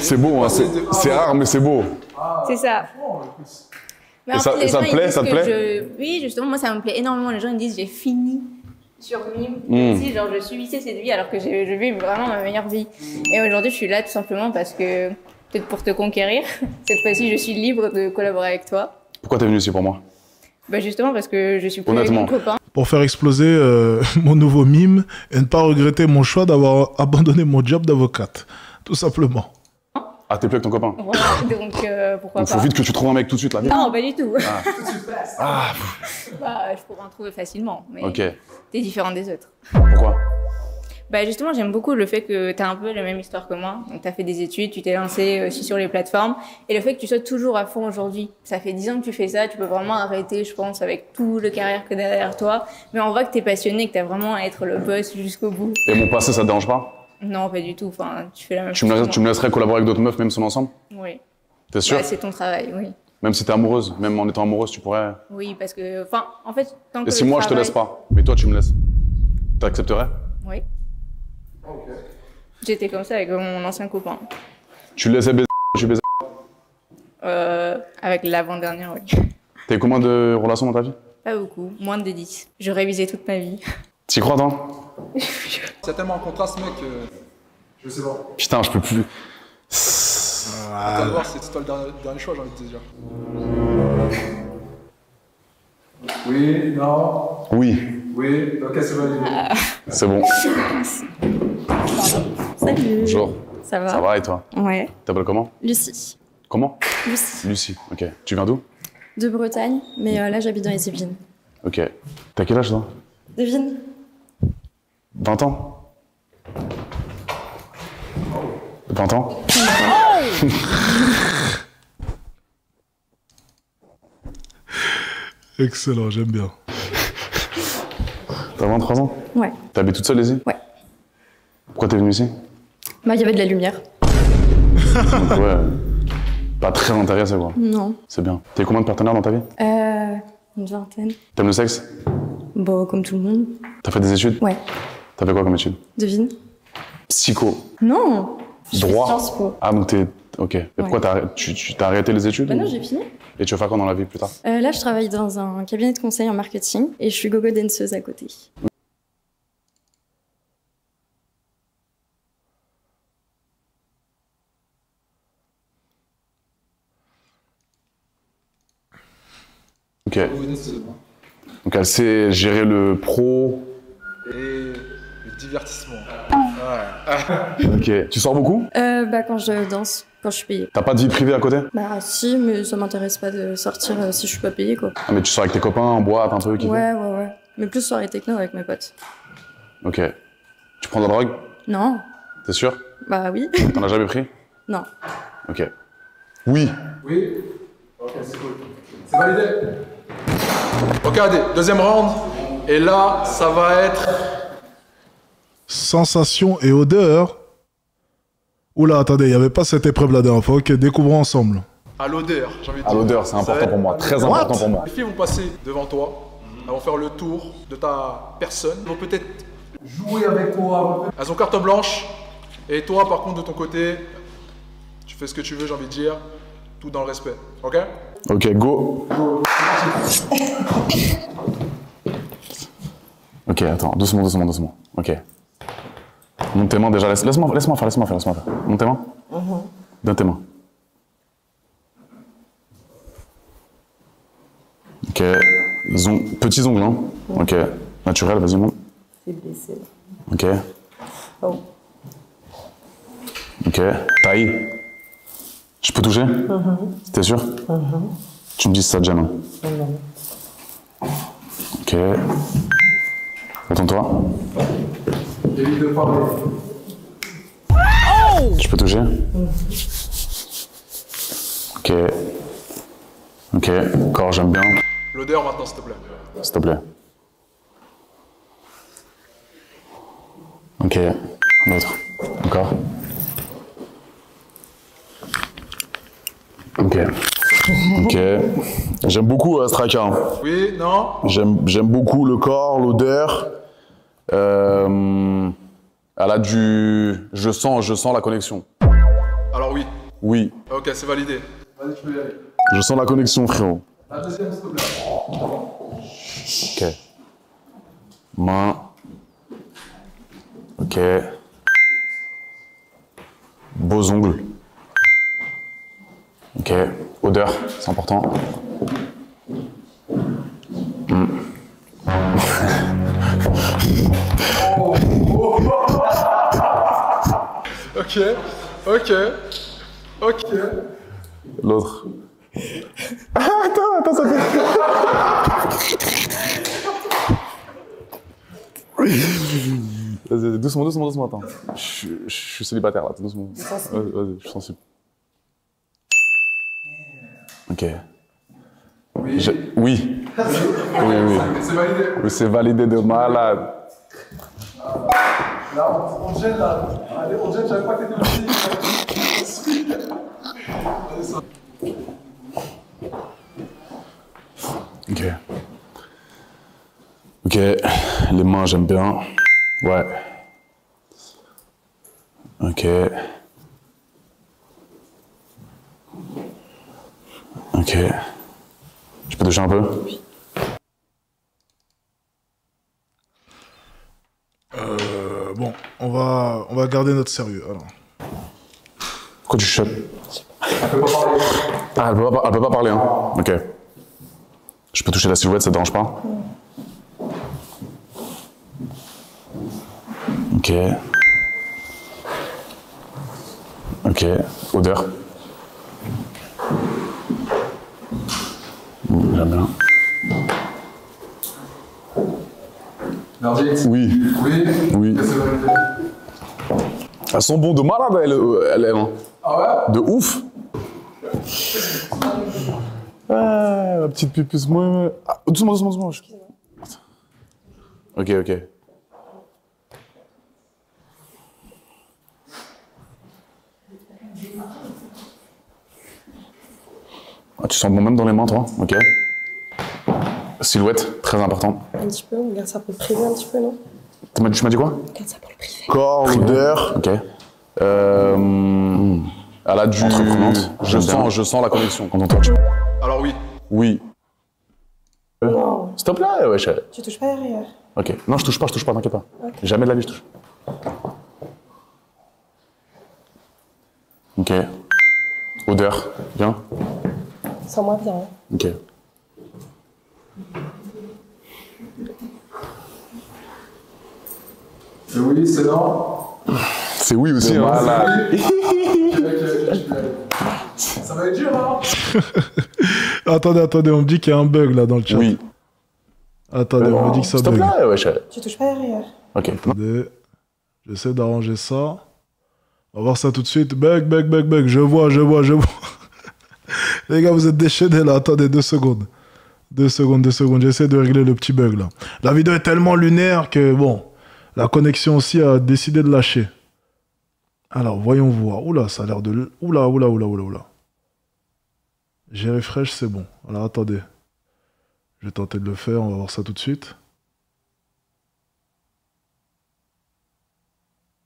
C'est beau, hein, c'est rare, mais c'est beau. C'est ça. Mais Et en ça- fait, ça gens, te plaît, ça te plaît je- Oui, justement, moi, ça me plaît énormément. Les gens, ils disent, j'ai fini sur Mime. Mm. Si, genre, je subissais cette vie alors que j'ai- je vis vraiment ma meilleure vie. Et aujourd'hui, je suis là tout simplement parce que, peut-être pour te conquérir, cette fois-ci, je suis libre de collaborer avec toi. Pourquoi t'es venu ici pour moi? Bah justement parce que je suis plus avec mon copain. Pour faire exploser euh, mon nouveau mime et ne pas regretter mon choix d'avoir abandonné mon job d'avocate. Tout simplement. Ah, t'es plus avec ton copain Voilà, donc euh, pourquoi Donc pas. faut vite que tu trouves un mec tout de suite là. Non, pas du tout. Ah. Ah, Bah, je pourrais en trouver facilement, mais ok. t'es différent des autres. Pourquoi? Bah justement, j'aime beaucoup le fait que tu as un peu la même histoire que moi. Donc tu as fait des études, tu t'es lancé aussi sur les plateformes et le fait que tu sois toujours à fond aujourd'hui. Ça fait 10 ans que tu fais ça, tu peux vraiment arrêter, je pense, avec tout le carrière que derrière toi, mais on voit que tu es passionné, que tu as vraiment à être le boss jusqu'au bout. Et mon passé, ça te dérange pas? Non, pas du tout. Enfin, tu fais la même tu me, chose. laisses- que tu me laisserais collaborer avec d'autres meufs, même est ensemble Oui. T'es sûr Bah, c'est ton travail, oui. Même si t'es amoureuse, même en étant amoureuse, tu pourrais. Oui, parce que, enfin, en fait, tant que Et si moi, je te travail- laisse pas, mais toi, tu me laisses, t'accepterais Oui. J'étais comme ça avec mon ancien copain. Tu le laissais baiser, je baiser. Euh, avec l'avant-dernière, oui. T'as eu combien de relations dans ta vie? Pas beaucoup, moins de 10. Je révisais toute ma vie. T'y crois, toi C'est tellement un contraste, mec. Je sais pas. Putain, je peux plus. Attends de voir, c'est toi le dernier, dernier choix, j'ai envie de te dire. Oui, non, Oui, oui, ok, c'est validé. c'est bon. Salut. Bonjour. Ça va Ça va et toi Ouais. T'appelles comment Lucie. Comment Lucie. Lucie, ok. Tu viens d'où De Bretagne, mais euh, là j'habite dans les Yvelines. Ok. T'as quel âge toi Devine 20 ans 20 ans Excellent, j'aime bien. T'as 23 ans? Ouais. T'habites toute seule ici? Ouais. Pourquoi t'es venue ici? Bah, il y avait de la lumière. Donc, ouais. Pas très intéressé quoi. Non. C'est bien. T'as eu combien de partenaires dans ta vie? Euh. Une vingtaine. T'aimes le sexe? Bon, comme tout le monde. T'as fait des études? Ouais. T'as fait quoi comme études Devine Psycho. Non Droit. Sciences Po. Ah donc t'es. Ok. Et pourquoi t'as arrêté- tu, tu- t'as arrêté les études Bah non, ou- j'ai fini. Et tu vas faire quoi dans la vie plus tard? Euh, là, je travaille dans un cabinet de conseil en marketing et je suis gogo danseuse à côté. Ok. Donc elle sait gérer le pro. Et divertissement. Ouais. Ok. Tu sors beaucoup? Euh, bah, quand je danse, quand je suis payée. T'as pas de vie privée à côté? Bah, si, mais ça m'intéresse pas de sortir euh, si je suis pas payée, quoi. Ah mais tu sors avec tes copains en boîte, un truc. Ouais, ouais, ouais. Mais plus soirée techno avec mes potes. Ok. Tu prends de la drogue? Non T'es sûr? Bah oui. T'en as jamais pris? Non. Ok. Oui. Oui Ok, c'est cool. C'est validé. Ok, allez, deuxième round. Et là, ça va être. Sensation et odeur. Oula, attendez, il n'y avait pas cette épreuve la dernière fois. Ok, découvrons ensemble. À l'odeur, j'ai envie de À dire. l'odeur, c'est important pour moi, à très important pour moi. Les filles vont passer devant toi, elles vont faire le tour de ta personne, elles vont peut-être jouer avec toi. Elles ont carte blanche, et toi, par contre, de ton côté, tu fais ce que tu veux, j'ai envie de dire, tout dans le respect, ok? Ok, go. Ok, attends, doucement, doucement, doucement. Ok. Monte tes mains déjà, laisse- laisse-moi laisse faire, laisse-moi faire, laisse-moi faire. Monte tes mains. Donne tes mains. Ok. Zon- Petits ongles, hein. Ok. Naturel, vas-y, monte. C'est blessé. Ok. Oh. Ok. Taille. Je peux toucher? T'es sûr? Tu me dis si ça te gêne. hein. Ok. Attends-toi. Évite de parler. Je peux toucher? Ok. Ok. Corps, j'aime bien. L'odeur maintenant, s'il te plaît. S'il te plaît. Ok. L'autre. Encore. Ok. Ok. J'aime beaucoup euh, Straka. hein. Oui, non? J'aime j'aime beaucoup le corps, l'odeur. Euh, elle a du. Je sens, je sens la connexion. Alors oui. Oui, Ok, c'est validé. Vas-y, tu peux y aller. je sens la connexion, frérot. La deuxième, s'il te plaît. Ok. Main. Ok. Beaux ongles. Ok. Odeur, c'est important. Ok, ok, ok. L'autre. attends, attends, ça fait. Vas-y, doucement, doucement, doucement, attends. Je, je suis célibataire là, doucement. Vas-y, vas-y, je suis sensible. Ok. Oui. Je- Oui. Oui, oui. C'est validé. C'est validé de malade. Là, on, on gêne là. Allez, on gêne, j'avais pas que t'étais. Ok. Ok, les mains, j'aime bien. Ouais. Ok. Ok. Je peux toucher un peu? Euh, bon, on va, on va garder notre sérieux. Alors. Pourquoi tu chuchotes? Ah, elle peut pas, elle peut pas parler, hein Ok. Je peux toucher la silhouette, ça te dérange pas? Ok. Ok. Odeur. J'aime bien. Oui. Oui. Oui. Elles sont bons de malade, elles, euh, elles, elles, hein. Ah ouais? De ouf Ah, la petite pupusse, moi. Ah, doucement, doucement, doucement. je- Ok, ok. Ah, tu sens bon même dans les mains, toi Ok. Silhouette, très important. Un petit peu, on garde ça pour le privé un petit peu, non Tu m'as dit quoi Garde ça pour le privé. Corps, odeur. Ok. Euh, elle a du. Entreprenante, Je sens, je sens la connexion quand on touche. Alors oui. Oui. Euh, Stop là, wesh. Tu touches pas derrière. Ok. Non, je touche pas, je touche pas, t'inquiète pas. Ok. Jamais de la vie, je touche. Ok. Odeur. Bien. Sans moi, bien. hein. Ok. C'est oui, c'est non. C'est oui aussi, hein. je. Ça va être dur, hein attendez, attendez, on me dit qu'il y a un bug là dans le chat. Oui. Attendez, on me dit que ça bug. là, wesh. Tu touches pas derrière. Ok. Attendez. J'essaie d'arranger ça. On va voir ça tout de suite. Bug, bug, bug, bug. Je vois, je vois, je vois. Les gars, vous êtes déchaînés là. Attendez deux secondes. Deux secondes, deux secondes. J'essaie de régler le petit bug là. La vidéo est tellement lunaire que bon, la connexion aussi a décidé de lâcher. Alors, voyons voir. Oula, ça a l'air de. Oula, oula, oula, oula, oula. J'ai refresh, c'est bon. Alors, attendez. Je vais tenter de le faire. On va voir ça tout de suite.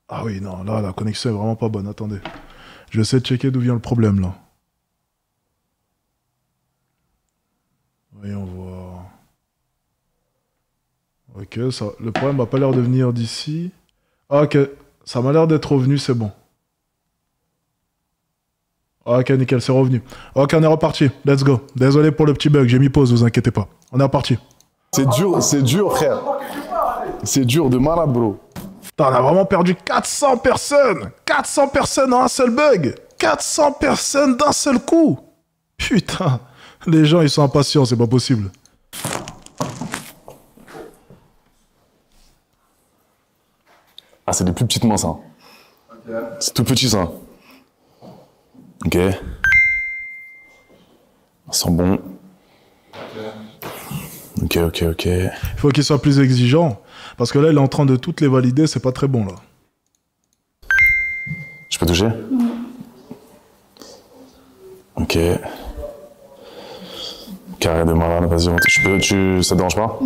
Ah oui, non, là, la connexion est vraiment pas bonne. Attendez. Je vais essayer de checker d'où vient le problème, là. Voyons voir. Ok, ça, le problème n'a pas l'air de venir d'ici. Ah, ok, ça m'a l'air d'être revenu, c'est bon. Ah, ok, nickel, c'est revenu. Ok, on est reparti. Let's go. Désolé pour le petit bug, j'ai mis pause, vous inquiétez pas. On est reparti. C'est dur, c'est dur, frère. C'est dur de malade, bro. Putain, on a vraiment perdu 400 personnes 400 personnes en un seul bug 400 personnes d'un seul coup Putain Les gens, ils sont impatients, c'est pas possible. Ah, c'est des plus petites mains, ça. C'est tout petit, ça. Ok. Ils sont bons. Ok, ok, ok. Il faut qu'il soit plus exigeant. Parce que là, il est en train de toutes les valider, c'est pas très bon, là. Je peux toucher? Ok. Carré de malade, vas-y, on- je peux, tu, ça te dérange pas?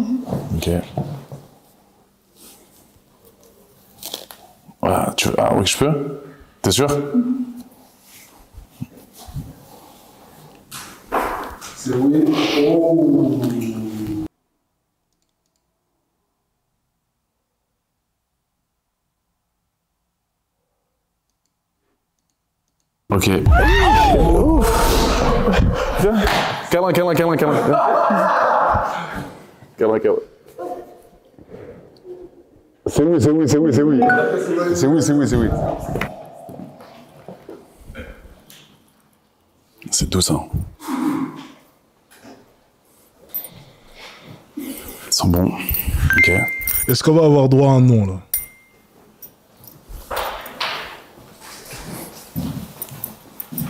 Ok. Voilà, tu, ah oui, je peux T'es sûr? C'est oui. Oh. Ok. Viens. Câlin, câlin, câlin, câlin. Viens. Câlin, câlin. C'est oui, c'est oui, c'est oui, c'est oui. C'est oui, c'est oui, c'est oui. C'est 200. Ils sont bons. Ok. Est-ce qu'on va avoir droit à un nom, là?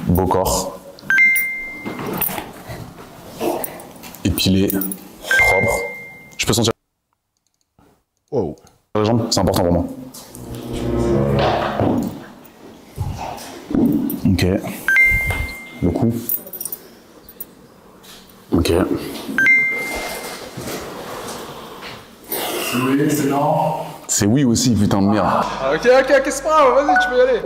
Beau corps. Épilé. Propre. Je peux sentir. Wow les jambes, c'est important pour moi. Ok. Le cou. Ok. Oui, c'est non. C'est oui aussi, putain de merde. Ah, ok, ok, qu'est-ce que c'est pas grave, Vas-y, tu peux y aller.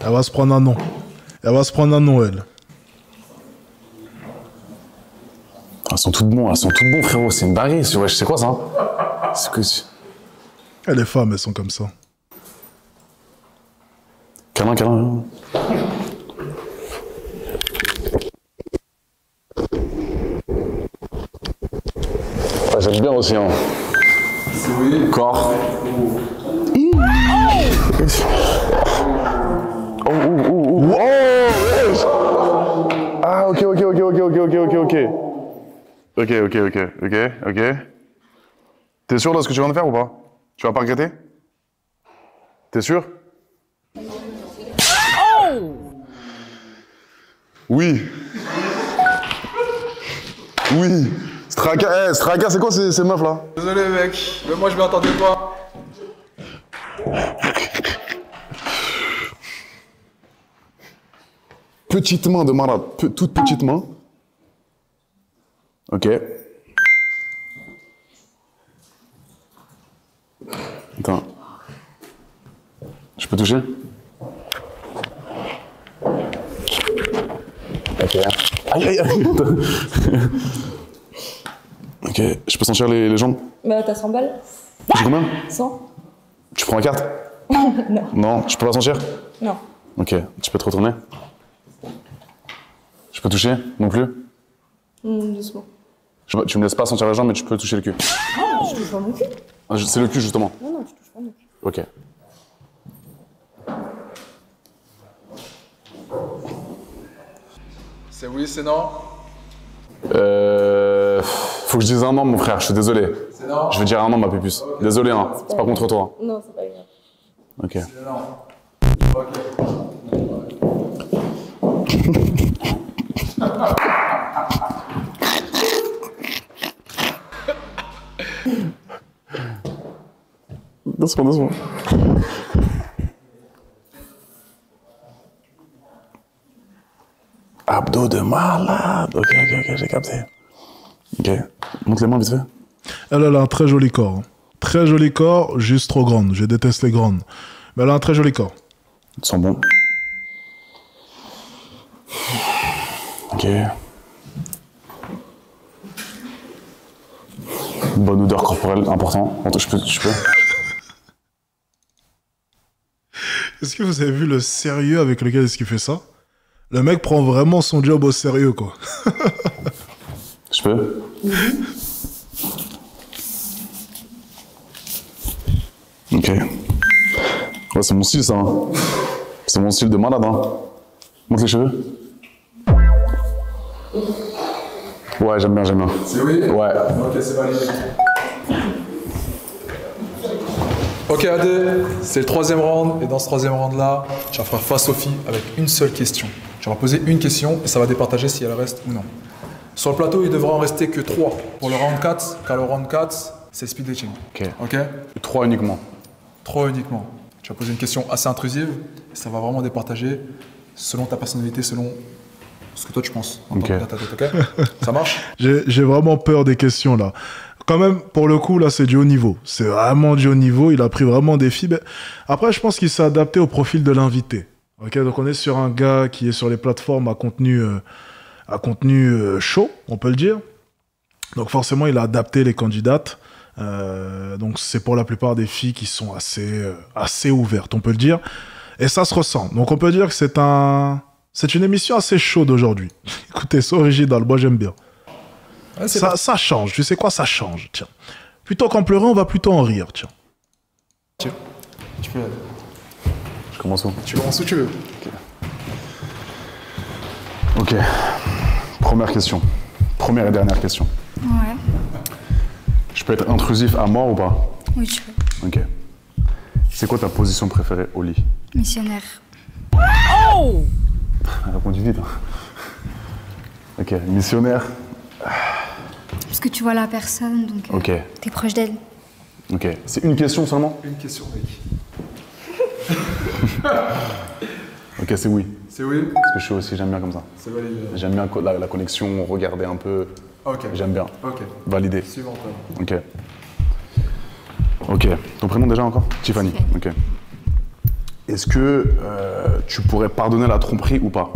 Elle va se prendre un nom. Elle va se prendre un nom, elle. Elles sont toutes bons, elles sont toutes bons, frérot. C'est une. C'est ouais, c'est quoi ça C'est que. Et les femmes, elles sont comme ça. Câlin, câlin. Ouais, J'aime bien aussi, hein. Corps. Oh, oh, oh, oh. Oh. Ah, ok, ok, ok, ok, ok, ok, ok, ok. Ok, ok, ok, ok, ok. T'es sûr de ce que tu viens de faire ou pas? Tu vas pas regretter? T'es sûr? Oui. Oui. Straka, eh, Straka, c'est quoi ces, ces meufs là? Désolé, mec, mais moi je m'y attendais pas. Petite main de malade, toute petite main. Ok. Attends. Je peux toucher? Ok. Aïe aïe aïe. ok, je peux sentir les, les jambes? Bah, t'as 100 balles J'ai combien? 100 Tu prends la carte? Non. Non, je peux pas sentir? Non. Ok, tu peux te retourner? Je peux toucher Non plus? Hum, doucement. Je- Tu me laisses pas sentir la jambe, mais tu peux toucher le cul. Non, je touche pas mon cul. Ah, je- C'est le cul, justement. Non, non, tu touches pas mon cul. Ok. C'est oui, c'est non. Euh... Faut que je dise un nom, mon frère, je suis désolé. C'est non. Je vais dire un nom, ma pupus. Désolé, hein. C'est pas contre toi. Non, c'est pas grave. Ok. C'est non. Ok. Doucement, doucement. Abdos de malade. Ok, ok, ok, j'ai capté. Ok. Monte les mains vite fait. Elle, elle a un très joli corps. hein. Très joli corps, juste trop grande. Je déteste les grandes. Mais elle a un très joli corps. Ils sont bons. Ok. Bonne odeur corporelle, important. Attends, je peux, je peux. Est-ce que vous avez vu le sérieux avec lequel est-ce qu'il fait ça? Le mec prend vraiment son job au sérieux, quoi. Je peux Ok. Ouais, c'est mon style, ça. hein. C'est mon style de malade, hein. Monte les cheveux. Ouais, j'aime bien, j'aime bien. C'est oui Ouais. Ok, c'est validé. Ok, Adé, c'est le troisième round. Et dans ce troisième round-là, tu vas faire face filles avec une seule question. Tu vas poser une question et ça va départager si elle reste ou non. Sur le plateau, il devra en rester que 3 pour le round 4, car le round 4, c'est speed dating. Ok. Ok Trois uniquement. 3 uniquement. Tu vas poser une question assez intrusive et ça va vraiment départager selon ta personnalité, selon ce que toi tu penses. en tant Ok. que dans ta tête, ok Ça marche? J'ai vraiment peur des questions là. Quand même, pour le coup, là, c'est du haut niveau. C'est vraiment du haut niveau. Il a pris vraiment des filles. Mais Après, je pense qu'il s'est adapté au profil de l'invité. Ok, donc on est sur un gars qui est sur les plateformes à contenu, euh, à contenu euh, chaud, on peut le dire. Donc forcément, il a adapté les candidates. Euh, donc c'est pour la plupart des filles qui sont assez, euh, assez ouvertes, on peut le dire. Et ça se ressent. Donc on peut dire que c'est un, c'est une émission assez chaude aujourd'hui. Écoutez, c'est original. Moi, j'aime bien. c'est ça, ça change. Tu sais quoi Ça change. Tiens. Plutôt qu'en pleurer, on va plutôt en rire. Tiens. Tu peux y aller. Je commence où? Tu commences où tu veux. Ok. Première question. Première et dernière question. Ouais. Je peux être intrusif à mort ou pas? Oui, tu peux. Ok. C'est quoi ta position préférée au lit? Missionnaire. Oh Elle a répondu vite. hein. Ok, missionnaire. Parce que tu vois la personne, donc euh, Ok, t'es proche d'elle. ok. C'est une question seulement? Une question, oui. Ok, c'est oui. C'est oui? Parce que je suis aussi, j'aime bien comme ça. C'est validé. J'aime bien la, la connexion, regarder un peu. Ok. J'aime bien. Ok. Validé. Suivant, toi. Ok. Ok. Ton prénom déjà encore? Tiffany. Ok. Est-ce que euh, tu pourrais pardonner la tromperie ou pas?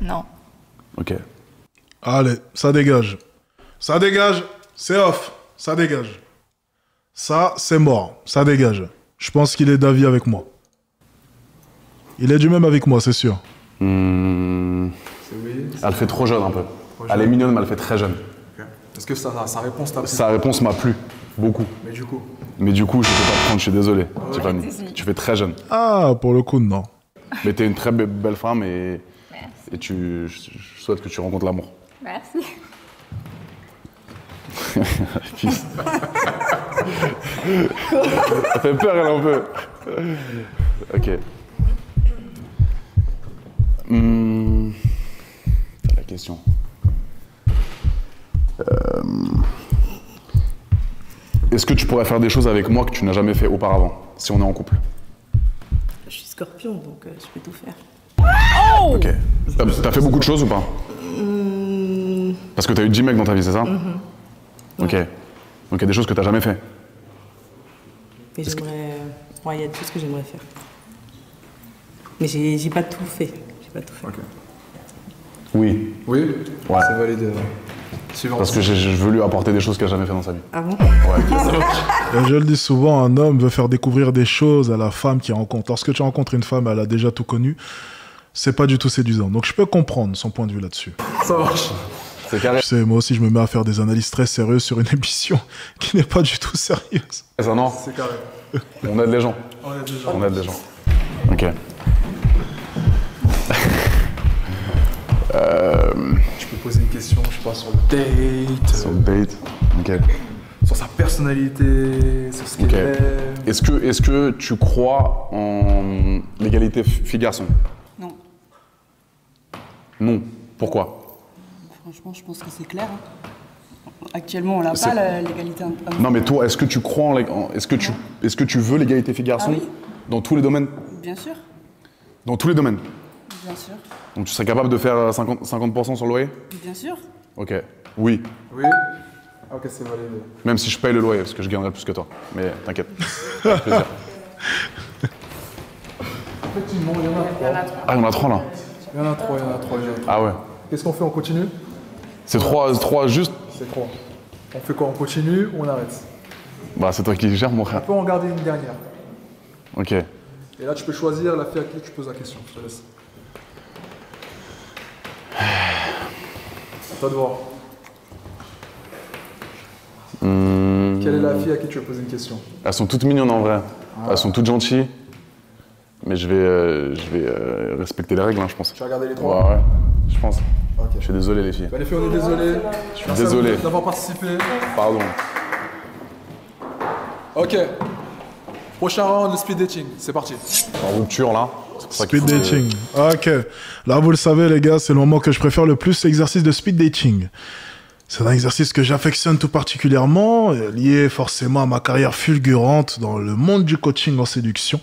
Non. Ok. Allez, ça dégage. Ça dégage, c'est off. Ça dégage. Ça, c'est mort. Ça dégage. Je pense qu'il est d'avis avec moi. Il est du même avec moi, c'est sûr. Hmm. Elle fait trop jeune un peu. Trop Elle est mignonne, mais elle fait très jeune. Est-ce que ça, sa réponse t'a plu? Sa réponse m'a plu. Beaucoup. Mais du coup? Mais du coup, je peux pas te prendre, je suis désolé, Tiffany. Tu fais très jeune. Ah, pour le coup, non. Mais t'es une très be- belle femme et, et tu, je, je souhaite que tu rencontres l'amour. Merci. Puis- Ça fait peur, elle, un peu. Ok. Hmm, La question. Euh, Est-ce que tu pourrais faire des choses avec moi que tu n'as jamais fait auparavant, si on est en couple? Je suis scorpion, donc euh, je peux tout faire. Ok. T'as t'as fait beaucoup de choses ou pas? Hum, Parce que t'as eu 10 mecs dans ta vie, c'est ça? Mhm. Ok. Donc il y a des choses que t'as jamais fait. Mais j'aimerais. Ouais, il y a des choses que j'aimerais faire. Mais j'ai pas tout fait. J'ai pas tout fait. Oui. Oui? Ouais. C'est validé. Suivant. Parce que j'ai- je veux lui apporter des choses qu'elle n'a jamais fait dans sa vie. Ah bon Et je le dis souvent, un homme veut faire découvrir des choses à la femme qu'il rencontre. Lorsque tu rencontres une femme, elle a déjà tout connu. C'est pas du tout séduisant. Donc je peux comprendre son point de vue là-dessus. Ça marche. C'est carré. Sais, moi aussi, je me mets à faire des analyses très sérieuses sur une émission qui n'est pas du tout sérieuse. Ça non C'est carré. On aide les gens. On aide les gens. On aide les gens. Ok. Euh, poser une question, je sais pas, sur le date, sur le date. Ok. sur sa personnalité, sur ce qu'elle Ok. est. Est-ce que, est que tu crois en l'égalité fille-garçon? Non. Non. Pourquoi? Franchement, je pense que c'est clair. hein. Actuellement, on l'a pas, l'égalité Non, mais toi, est-ce que tu crois en, est-ce que tu, est-ce que tu veux l'égalité fille-garçon Ah oui. dans tous les domaines? Bien sûr, Dans tous les domaines. Bien sûr, Donc tu serais capable de faire 50%, 50 sur le loyer? Bien sûr. Ok. Oui. Oui Ok, c'est validé. Même si je paye le loyer, parce que je gagnerai plus que toi. Mais t'inquiète. Avec plaisir. Effectivement, il y en a trois. Ah, il y en a trois là. Il y en a trois, il y en a trois, il y en a trois. Ah ouais. Qu'est-ce qu'on fait On continue? C'est trois, trois juste? C'est trois. On fait quoi? On continue ou on arrête? Bah, c'est toi qui gères, mon On frère. peut en garder une dernière. Ok. Et là, tu peux choisir la fille à qui tu poses la question. Je te laisse. À toi de voir. Hmm. Quelle est la fille à qui tu veux poser une question? Elles sont toutes mignonnes en vrai. Ah. Elles sont toutes gentilles. Mais je vais, euh, je vais euh, respecter les règles, hein, je pense. Tu as regardé les Ouais, trois? Ouais. Je pense. Je suis désolé, les filles. Bah, les filles, on est désolé. Je suis désolé. d'avoir participé. Pardon. Ok. Prochain round, le speed dating. C'est parti. En rupture là. Ça Speed faut- dating. Ok. Là, vous le savez, les gars, c'est le moment que je préfère le plus, l'exercice de speed dating. C'est un exercice que j'affectionne tout particulièrement, lié forcément à ma carrière fulgurante dans le monde du coaching en séduction.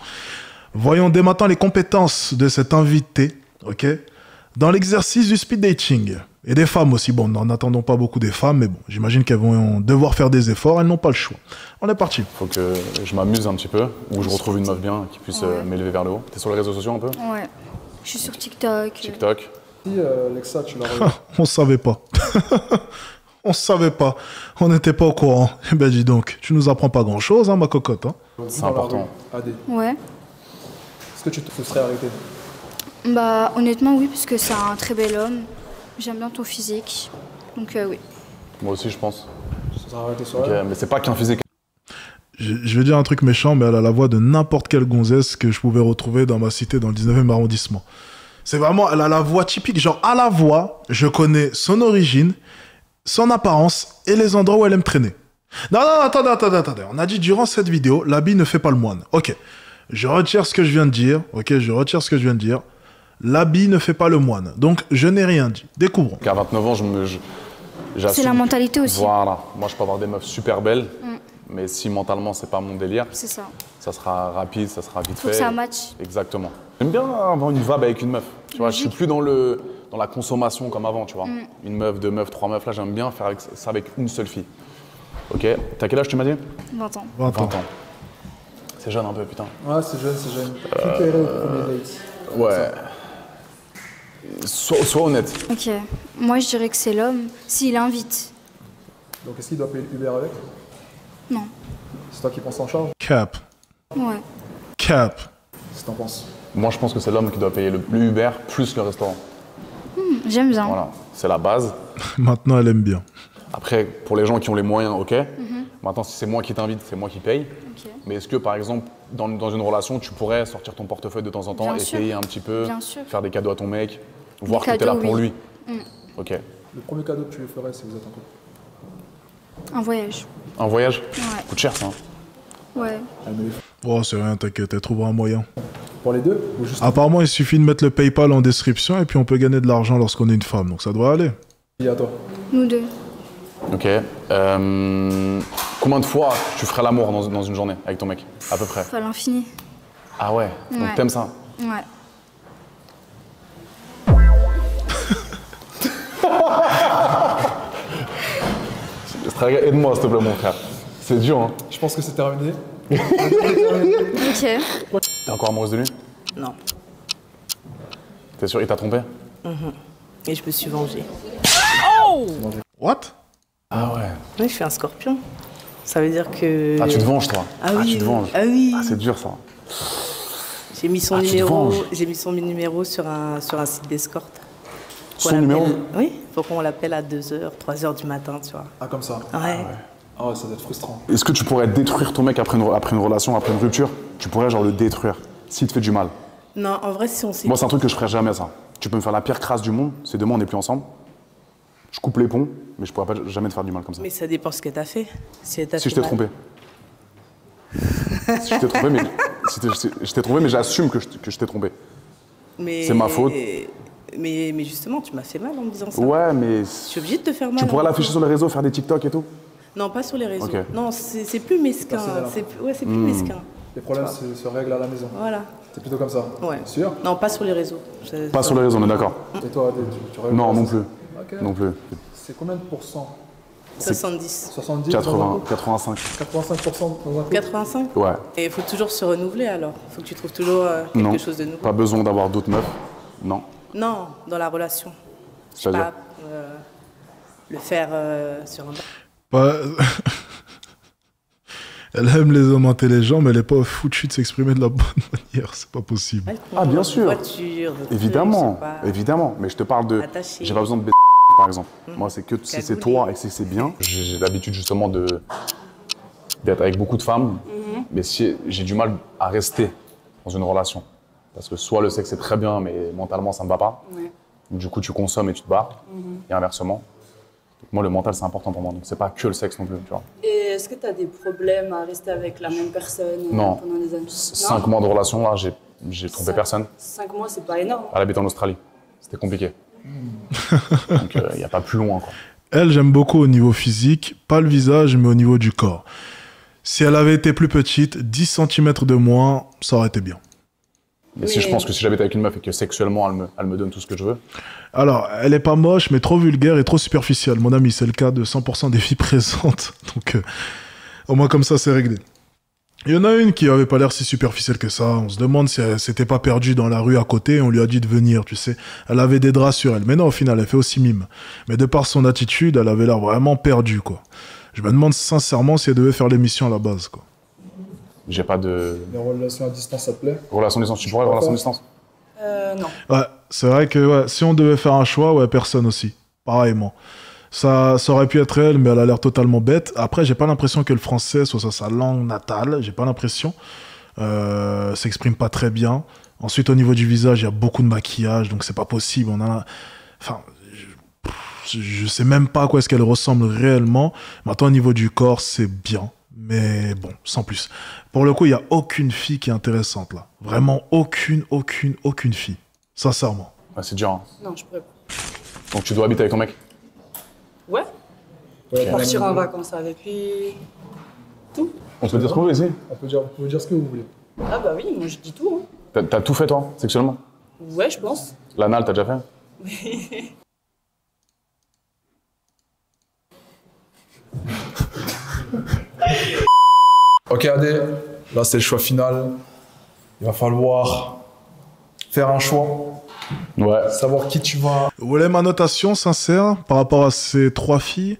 Voyons dès maintenant les compétences de cet invité, ok? Dans l'exercice du speed dating. Et des femmes aussi. Bon, n'en attendons pas beaucoup des femmes, mais bon, j'imagine qu'elles vont devoir faire des efforts, elles n'ont pas le choix. On est parti. Faut que je m'amuse un petit peu, ou je retrouve une meuf bien qui puisse euh, m'élever vers le haut. T'es sur les réseaux sociaux un peu? Ouais. Je suis sur TikTok. TikTok. Si, euh, Alexa, tu l'as. On savait pas. On savait pas. On n'était pas au courant. Eh ben dis donc, tu nous apprends pas grand chose, hein, ma cocotte. Hein. C'est important. AD. Ouais. Est-ce que tu te serais arrêté Bah, honnêtement, oui, parce que c'est un très bel homme. J'aime bien ton physique. Donc, euh, oui. Moi aussi, je pense. Ça serait arrêté sur Ok, elle mais c'est pas qu'un physique. je, je vais dire un truc méchant, mais elle a la voix de n'importe quelle gonzesse que je pouvais retrouver dans ma cité dans le 19e arrondissement. C'est vraiment, elle a la voix typique. Genre, à la voix, je connais son origine, son apparence et les endroits où elle aime traîner. Non, non, attendez, attendez, attendez. On a dit durant cette vidéo, l'habit ne fait pas le moine. Ok. Je retire ce que je viens de dire. Ok, je retire ce que je viens de dire. L'habit ne fait pas le moine. Donc, je n'ai rien dit. Découvrons. Qu'à 29 ans, je me. C'est la mentalité aussi. Voilà. Moi, je peux avoir des meufs super belles, Mm. mais si mentalement, c'est pas mon délire, C'est ça. ça sera rapide, ça sera vite Faut fait. que ça matche. Exactement. J'aime bien avoir une vibe avec une meuf. Tu vois, je suis plus dans le dans la consommation comme avant, tu vois. Mm. Une meuf, deux meufs, trois meufs. Là, j'aime bien faire avec- ça avec une seule fille. Ok. T'as quel âge tu m'as dit? 20 ans. 20 ans. C'est jeune un peu, putain. Ouais, c'est jeune, c'est jeune. Euh, Qui paierait au premier date? Ouais. Sois, sois honnête. Ok. Moi, je dirais que c'est l'homme s'il invite. Donc est-ce qu'il doit payer Uber avec? Non. C'est toi qui prends ça en charge? Cap. Ouais. Cap. Qu'est-ce que t'en penses? Moi, je pense que c'est l'homme qui doit payer le, le Uber plus le restaurant. Hmm, J'aime bien. Voilà. C'est la base. Maintenant, elle aime bien. Après, pour les gens qui ont les moyens, ok. Mhm. Maintenant, si c'est moi qui t'invite, c'est moi qui paye. Mais est-ce que, par exemple, dans, dans une relation, tu pourrais sortir ton portefeuille de temps en temps Bien sûr. payer un petit peu, faire des cadeaux à ton mec, voir que Des t'es là pour oui. lui? Mm. Ok. Le premier cadeau que tu lui ferais si vous êtes en couple? Un voyage. Un voyage? Ouais. Coûte cher, ça. hein. Ouais. Oh, c'est rien, t'inquiète, elle trouvera un moyen. Pour les deux ou juste Apparemment, il suffit de mettre le PayPal en description et puis on peut gagner de l'argent lorsqu'on est une femme. Donc ça devrait aller. Et à toi Nous deux. Ok. Euh, combien de fois tu ferais l'amour dans, dans une journée avec ton mec À peu près. À l'infini. Ah ouais Donc Ouais. t'aimes ça Ouais. Aide-moi, s'il te plaît, mon frère. C'est dur, hein. Je pense que c'est terminé. Ok. T'es encore amoureuse de lui? Non. T'es sûr Il t'a trompé? Mhm. Et je me suis vengée. Oh What? Ah ouais. Oui, je suis un scorpion. Ça veut dire que. Ah, tu te venges, toi Ah oui. tu te venges. Ah oui. Ah, c'est dur, ça. J'ai mis son Ah, tu te numéro. venges. J'ai mis son numéro sur un sur un site d'escorte. Son numéro Oui. Faut qu'on l'appelle à 2h, 3h du matin, tu vois. Ah, comme ça Ouais. Ah ouais, ça doit être frustrant. Est-ce que tu pourrais détruire ton mec après une, après une relation, après une rupture? Tu pourrais, genre, le détruire s'il te fait du mal? Non, en vrai, si on s'est. Moi, c'est un truc que je ferais jamais, ça. Tu peux me faire la pire crasse du monde, c'est demain, on n'est plus ensemble. Je coupe les ponts, mais je pourrais pas jamais te faire du mal comme ça. Mais ça dépend ce que t'as fait. Si, je fait t'ai trompé. si je t'ai trompé, mais, si t'es- si- je t'ai trompé, mais j'assume que je, que je t'ai trompé. C'est ma faute. Mais, mais justement, tu m'as fait mal en me disant ça. Ouais, mais Je suis obligée de te faire mal. tu pourrais hein. l'afficher sur les réseaux, faire des TikTok et tout Non, pas sur les réseaux. Non, c'est plus mesquin. C'est plus- ouais, c'est plus Hmm. mesquin. Les problèmes se, se règlent à la maison. Voilà. C'est plutôt comme ça Ouais. Sûr? Non, pas sur les réseaux. Pas sur les réseaux, on est d'accord Et toi, tu, tu règles Non, non ça? plus. Non plus. C'est combien de pourcents 70. 70 80, dans un couple 85. 85% dans un couple 85 Ouais. Et il faut toujours se renouveler alors. Il faut que tu trouves toujours euh, quelque Non. chose de nouveau. Pas besoin d'avoir d'autres meufs. Non. Non, dans la relation. Je sais pas. euh, le faire euh, sur un. Pas- Elle aime les hommes intelligents, mais elle est pas foutue de s'exprimer de la bonne manière. C'est pas possible. Ah, bien sûr. Voiture, Évidemment, évidemment. Mais je te parle de. J'ai pas besoin de baiser, par exemple. Mm. Moi, c'est que si c'est toi et que c'est bien. J'ai l'habitude justement de d'être avec beaucoup de femmes, Mhm. mais si j'ai du mal à rester dans une relation. Parce que soit le sexe est très bien, mais mentalement ça me va pas. Ouais. Du coup, tu consommes et tu te barres. Mhm. Et inversement. Donc, moi, le mental, c'est important pour moi. Donc, c'est pas que le sexe non plus, tu vois. Et est-ce que tu as des problèmes à rester avec la même personne euh, Non. pendant des années? Cinq mois de relation, là, j'ai trompé personne. Cinq mois, c'est pas énorme. Elle habite en Australie. C'était compliqué. Donc, il n'y a pas plus loin, quoi. Elle, j'aime beaucoup au niveau physique, pas le visage, mais au niveau du corps. Si elle avait été plus petite, 10 cm de moins, ça aurait été bien. Mais si je pense que si j'habite avec une meuf et que sexuellement elle me, elle me donne tout ce que je veux, Alors, elle est pas moche, mais trop vulgaire et trop superficielle. Mon ami, c'est le cas de 100% des filles présentes. Donc, euh, au moins comme ça, c'est réglé. Il y en a une qui avait pas l'air si superficielle que ça. On se demande si elle s'était pas perdue dans la rue à côté. On lui a dit de venir, tu sais. Elle avait des draps sur elle. Mais non, au final, elle fait aussi mime. Mais de par son attitude, elle avait l'air vraiment perdue, quoi. Je me demande sincèrement si elle devait faire l'émission à la base, quoi. j'ai pas de Les relations à distance, ça te plaît? Relation de distance. Tu pourrais relation de distance? Euh, non. Ouais, c'est vrai que ouais, si on devait faire un choix, ouais, personne aussi. Pareillement. Ça, ça aurait pu être elle, mais elle a l'air totalement bête. Après, j'ai pas l'impression que le français soit sa- langue natale. J'ai pas l'impression. Euh, s'exprime pas très bien. Ensuite, au niveau du visage, il y a beaucoup de maquillage, donc c'est pas possible. On a, enfin, je, je sais même pas à quoi est-ce qu'elle ressemble réellement. Maintenant, au niveau du corps, c'est bien, mais bon, sans plus. Pour le coup, il y a aucune fille qui est intéressante là. Vraiment aucune, aucune, aucune fille. Sincèrement. Ouais, c'est dur. hein. Non, je pourrais pas. Donc tu dois habiter avec ton mec? Ouais. Partir en vacances avec lui. Tout. On peut dire ce qu'on veut ici On peut dire, vous pouvez dire ce que vous voulez. Ah bah oui, moi je dis tout. T'as t'as tout fait toi, sexuellement? Hein. Ouais, je pense. L'anal, t'as déjà fait? Ok, Adé, là c'est le choix final. Il va falloir faire un choix. Ouais. Savoir qui tu vas. Voulez ma notation sincère par rapport à ces trois filles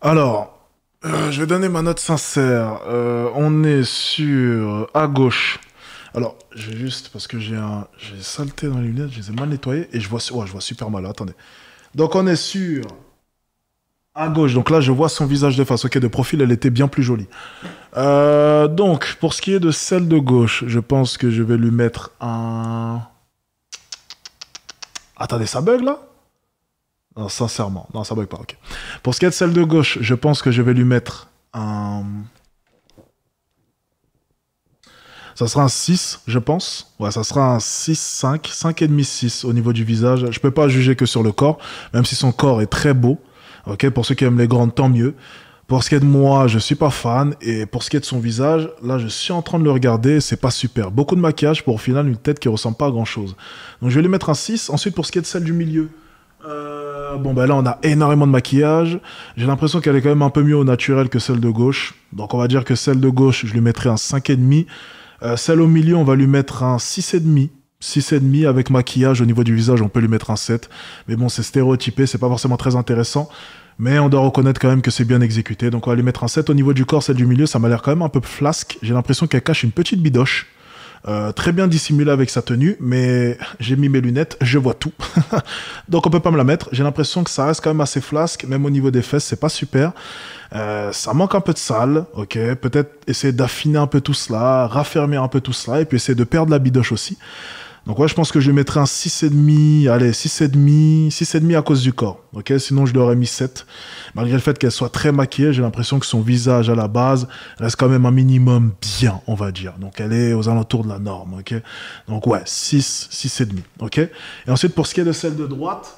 Alors, euh, je vais donner ma note sincère. Euh, on est sur à gauche. Alors, je vais juste parce que j'ai un, j'ai saleté dans les lunettes, je les ai mal nettoyées et je vois, ouais, je vois super mal. Attendez. Donc on est sur à gauche. Donc là, je vois son visage de face. Ok, de profil, elle était bien plus jolie. Euh, donc, pour ce qui est de celle de gauche, je pense que je vais lui mettre un. Attendez, ça bug là? Non, sincèrement. Non, ça bug pas, ok. Pour ce qui est de celle de gauche, je pense que je vais lui mettre un. Ça sera un 6, je pense. Ouais, ça sera un 6, 5, 5,5, 6 au niveau du visage. Je peux pas juger que sur le corps, même si son corps est très beau. Ok, pour ceux qui aiment les grandes, tant mieux. Pour ce qui est de moi, je suis pas fan. Et pour ce qui est de son visage, là, je suis en train de le regarder. C'est pas super. Beaucoup de maquillage pour au final une tête qui ressemble pas à grand chose. Donc je vais lui mettre un 6. Ensuite, pour ce qui est de celle du milieu. euh, bon, ben là, on a énormément de maquillage. J'ai l'impression qu'elle est quand même un peu mieux au naturel que celle de gauche. Donc on va dire que celle de gauche, je lui mettrai un 5,5. Euh, celle au milieu, on va lui mettre un 6,5. 6,5 avec maquillage au niveau du visage, on peut lui mettre un 7. Mais bon, c'est stéréotypé, c'est pas forcément très intéressant. Mais on doit reconnaître quand même que c'est bien exécuté. Donc on va lui mettre un 7 au niveau du corps, celle du milieu, ça m'a l'air quand même un peu flasque. J'ai l'impression qu'elle cache une petite bidoche. Euh, très bien dissimulée avec sa tenue, mais j'ai mis mes lunettes, je vois tout. Donc on peut pas me la mettre. J'ai l'impression que ça reste quand même assez flasque, même au niveau des fesses, c'est pas super. Euh, ça manque un peu de salle, ok. Peut-être essayer d'affiner un peu tout cela, raffermir un peu tout cela, et puis essayer de perdre la bidoche aussi. Donc ouais, je pense que je mettrais un 6,5, allez, 6,5, 6,5 à cause du corps, ok? Sinon, je lui aurais mis 7. Malgré le fait qu'elle soit très maquillée, j'ai l'impression que son visage à la base reste quand même un minimum bien, on va dire. Donc elle est aux alentours de la norme, ok? Donc ouais, 6, 6,5, ok? Et ensuite, pour ce qui est de celle de droite,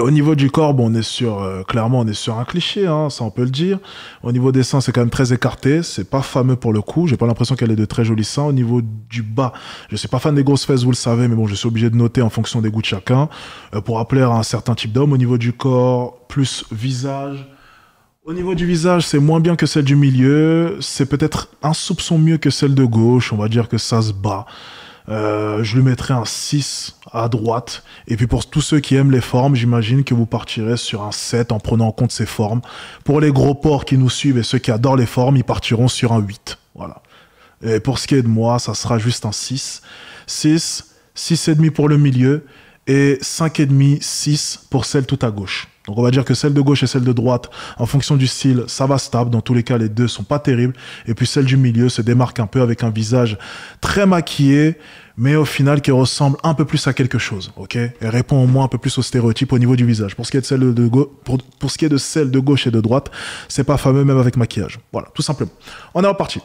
au niveau du corps, bon, on est sur, euh, clairement, on est sur un cliché, hein, ça on peut le dire. Au niveau des seins, c'est quand même très écarté, c'est pas fameux pour le coup. J'ai pas l'impression qu'elle ait de très jolis seins. Au niveau du bas, je suis pas fan des grosses fesses, vous le savez, mais bon, je suis obligé de noter en fonction des goûts de chacun euh, pour appeler à un certain type d'homme. Au niveau du corps, plus visage. Au niveau du visage, c'est moins bien que celle du milieu. C'est peut-être un soupçon mieux que celle de gauche. On va dire que ça se bat. Euh, je lui mettrai un 6 à droite. Et puis pour tous ceux qui aiment les formes, j'imagine que vous partirez sur un 7 en prenant en compte ces formes. Pour les gros porcs qui nous suivent et ceux qui adorent les formes, ils partiront sur un 8. Voilà. Et pour ce qui est de moi, ça sera juste un 6. 6, 6,5 pour le milieu et 5,5, 6 pour celle tout à gauche. Donc on va dire que celle de gauche et celle de droite, en fonction du style, ça va stable. Dans tous les cas, les deux sont pas terribles. Et puis celle du milieu se démarque un peu avec un visage très maquillé, mais au final qui ressemble un peu plus à quelque chose. Ok? Elle répond au moins un peu plus aux stéréotypes au niveau du visage. Pour ce qui est de celle de gauche, pour, pour ce qui est de de gauche et de droite, c'est pas fameux même avec maquillage. Voilà, tout simplement. On est reparti.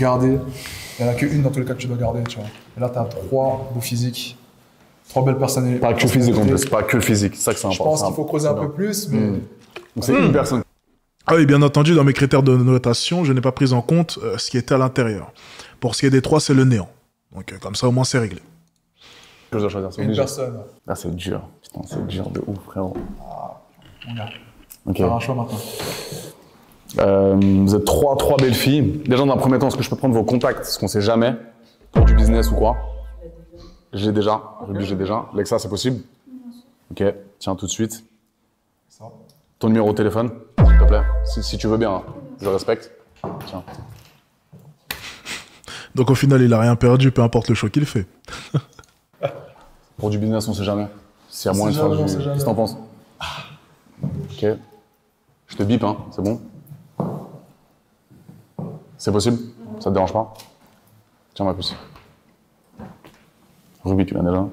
Garder. Il n'y en a qu'une dans tous les cas que tu dois garder. Et là, tu as trois beaux physiques. Trois belles personnalités. Pas que physique en plus, pas que physique. C'est ça que c'est Je important. pense qu'il faut creuser un peu plus, mais. Hmm. Donc c'est Hmm. une personne. Ah oui, bien entendu, dans mes critères de notation, je n'ai pas pris en compte euh, ce qui était à l'intérieur. Pour ce qui est des trois, c'est le néant. Donc euh, comme ça, au moins, c'est réglé. Que je dois choisir, Une obligé. personne. Là, c'est dur. Putain, c'est dur de ouf, frérot. On y a. Ok. Faire un choix maintenant. Euh, vous êtes trois, trois belles filles. Déjà, dans un premier temps, est-ce que je peux prendre vos contacts? Parce qu'on sait jamais. Pour du business ou quoi J'ai déjà. Ruby, j'ai déjà. Lexa, c'est possible Ok. Tiens, tout de suite. Ça. Ton numéro de téléphone, s'il te plaît. Si, si tu veux bien, hein. je respecte. Tiens. Donc au final, il a rien perdu, peu importe le choix qu'il fait. Pour du business, on sait jamais. S'il y a moyen de sait faire jamais, du. Qu'est-ce que t'en penses Ok. Je te bip, hein, c'est bon C'est possible Ça te dérange pas Tiens ma puce. Ruby, tu l'as déjà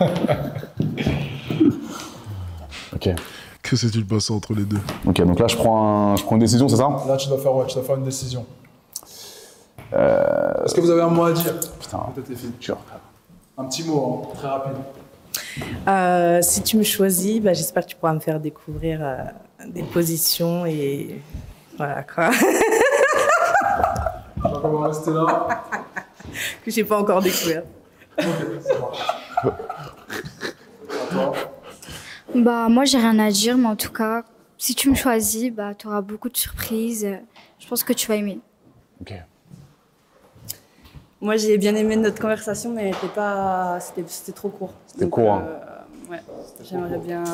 Ok. Que s'est-il passé entre les deux? Ok, donc là je prends, un- je prends une décision, c'est ça? Là, tu dois faire, ouais, tu dois faire une décision. Euh, Est-ce que vous avez un mot à dire? Putain, Peut-être les filles. dur. Un petit mot, hein, très rapide. Euh, si tu me choisis, bah, j'espère que tu pourras me faire découvrir euh, des positions et voilà quoi. On va rester là. que j'ai pas encore découvert. Ok, ça marche. Bah, moi, j'ai rien à dire, mais en tout cas, si tu me choisis, bah, tu auras beaucoup de surprises. Je pense que tu vas aimer. Ok. Moi, j'ai bien aimé notre conversation, mais elle était pas... c'était c'était trop court. C'était court, hein. euh, ouais, j'aimerais bien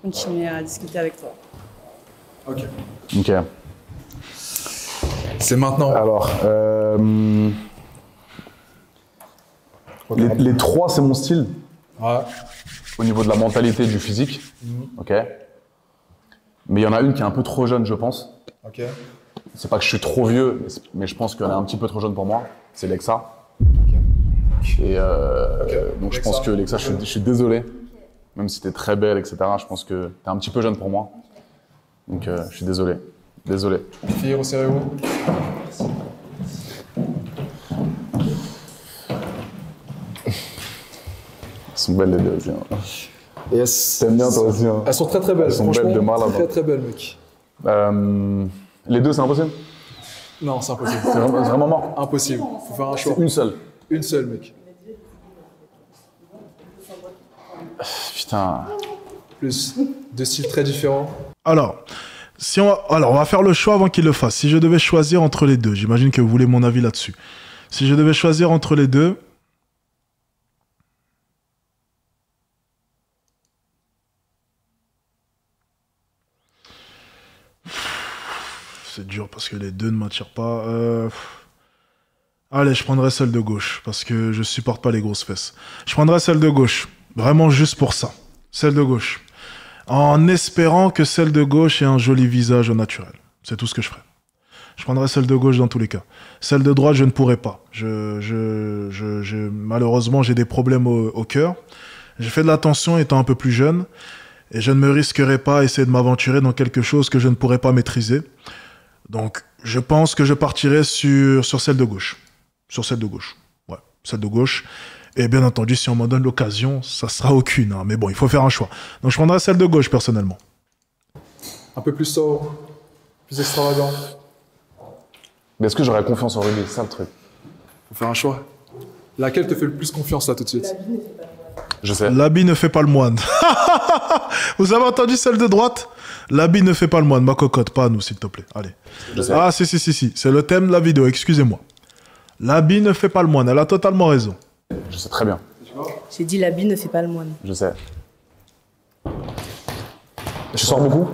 continuer à discuter avec toi. Ok. Ok. C'est maintenant. Alors, euh, les, les trois, c'est mon style. Ouais. Au niveau de la mentalité, du physique. Mhm. Ok. Mais il y en a une qui est un peu trop jeune, je pense. Ok. C'est pas que je suis trop vieux, mais je pense qu'elle est un petit peu trop jeune pour moi. C'est Lexa. Et euh, donc je pense que Lexa, je suis, je suis désolé. Même si t'es très belle, etc. Je pense que t'es un petit peu jeune pour moi. Donc euh, je suis désolé. Désolé. Les filles, resserrez-vous. Elles sont belles les deux aussi. hein. Yes. T'aimes bien toi aussi. hein. Elles sont très très belles. Elles sont belles de malade. Très très belles, mec. Euh, les deux, c'est impossible? Non, c'est impossible. C'est vraiment, c'est vraiment mort Impossible. Faut faire un choix. C'est une seule. Une seule, mec. Putain. Plus deux styles très différents. Alors, si on, alors, on va faire le choix avant qu'il le fasse. Si je devais choisir entre les deux, j'imagine que vous voulez mon avis là-dessus. Si je devais choisir entre les deux. C'est parce que les deux ne m'attirent pas. Euh, Allez, je prendrai celle de gauche parce que je supporte pas les grosses fesses. Je prendrai celle de gauche. Vraiment juste pour ça. Celle de gauche en espérant que celle de gauche ait un joli visage au naturel. C'est tout ce que je ferai. Je prendrai celle de gauche dans tous les cas. Celle de droite, je ne pourrai pas. Malheureusement, j'ai des problèmes au, cœur. J'ai fait de l'attention étant un peu plus jeune et je ne me risquerai pas à essayer de m'aventurer dans quelque chose que je ne pourrais pas maîtriser. Donc, je pense que je partirai sur, sur celle de gauche. Sur celle de gauche. Ouais, celle de gauche. Et bien entendu, si on m'en donne l'occasion, ça sera aucune. hein. Mais bon, il faut faire un choix. Donc, je prendrai celle de gauche, personnellement. Un peu plus sobre, plus extravagant. Mais est-ce que j'aurais confiance en Ruby C'est ça le truc. Faut faire un choix. Laquelle te fait le plus confiance là tout de suite? Je sais. L'habit ne fait pas le moine. Vous avez entendu celle de droite? L'habit ne fait pas le moine. Ma cocotte, pas à nous, s'il te plaît. Allez. Je sais. Ah, si, si, si, si. C'est le thème de la vidéo, excusez-moi. L'habit ne fait pas le moine. Elle a totalement raison. Je sais très bien. J'ai dit l'habit ne fait pas le moine. Je sais. Tu sors beaucoup?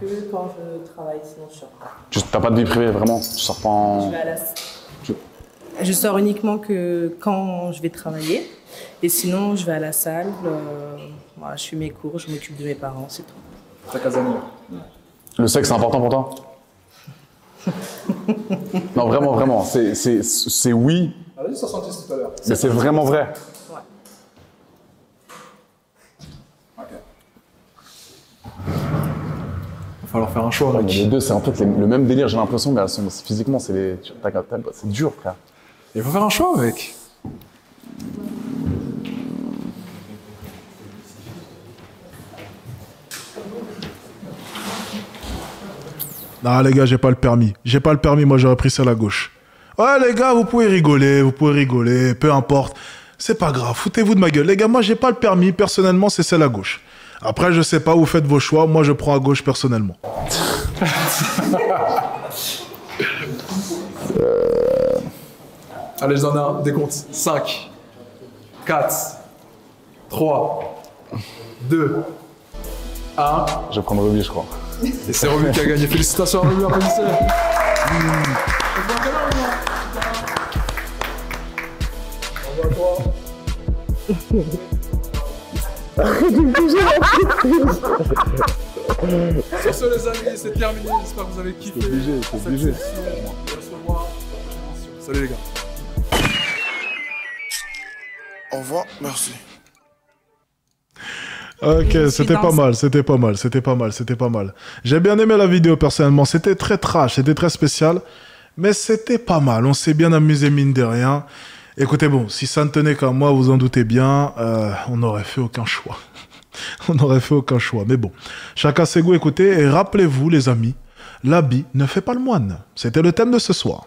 Que quand je travaille, sinon je sors pas. Tu T'as pas de vie privée, vraiment? Tu sors pas en... Je vais à la- Je sors uniquement que quand je vais travailler. Et sinon, je vais à la salle. euh, voilà, je fais mes cours, je m'occupe de mes parents, c'est tout. Ta Casamir. Le sexe, c'est important pour toi Non, vraiment, vraiment. C'est- C'est c'est oui, Elle a dit 70 tout à l'heure. mais c'est vraiment vrai. Va falloir faire un choix, Ouais, mec. les deux, c'est en fait les- le même délire, j'ai l'impression, mais elles sont, physiquement, c'est les- tu- t'as- t'as- c'est dur, frère. Il faut faire un choix, mec. Ah, les gars, j'ai pas le permis. J'ai pas le permis, moi j'aurais pris celle à gauche. Ouais, les gars, vous pouvez rigoler, vous pouvez rigoler, peu importe. C'est pas grave, foutez-vous de ma gueule. Les gars, moi j'ai pas le permis, personnellement, c'est celle à gauche. Après, je sais pas, vous faites vos choix, moi je prends à gauche personnellement. Allez, je donne un décompte. 5, 4, 3, 2, 1. Je vais prendre Ruby, je crois. Et c'est Ruby qui a gagné. Félicitations à Ruby, applaudissez. Sur ce, les amis, c'est terminé. J'espère que vous avez kiffé. C'est obligé, c'est obligé. Salut les gars. Au revoir, merci. Ok, c'était pas mal, c'était pas mal, c'était pas mal, c'était pas mal. J'ai bien aimé la vidéo personnellement, c'était très trash, c'était très spécial, mais c'était pas mal, on s'est bien amusé mine de rien. Écoutez, bon, si ça ne tenait qu'à moi, vous en doutez bien, euh, on n'aurait fait aucun choix. on n'aurait fait aucun choix, mais bon. Chacun ses goûts, écoutez, et rappelez-vous les amis, l'habit ne fait pas le moine. C'était le thème de ce soir.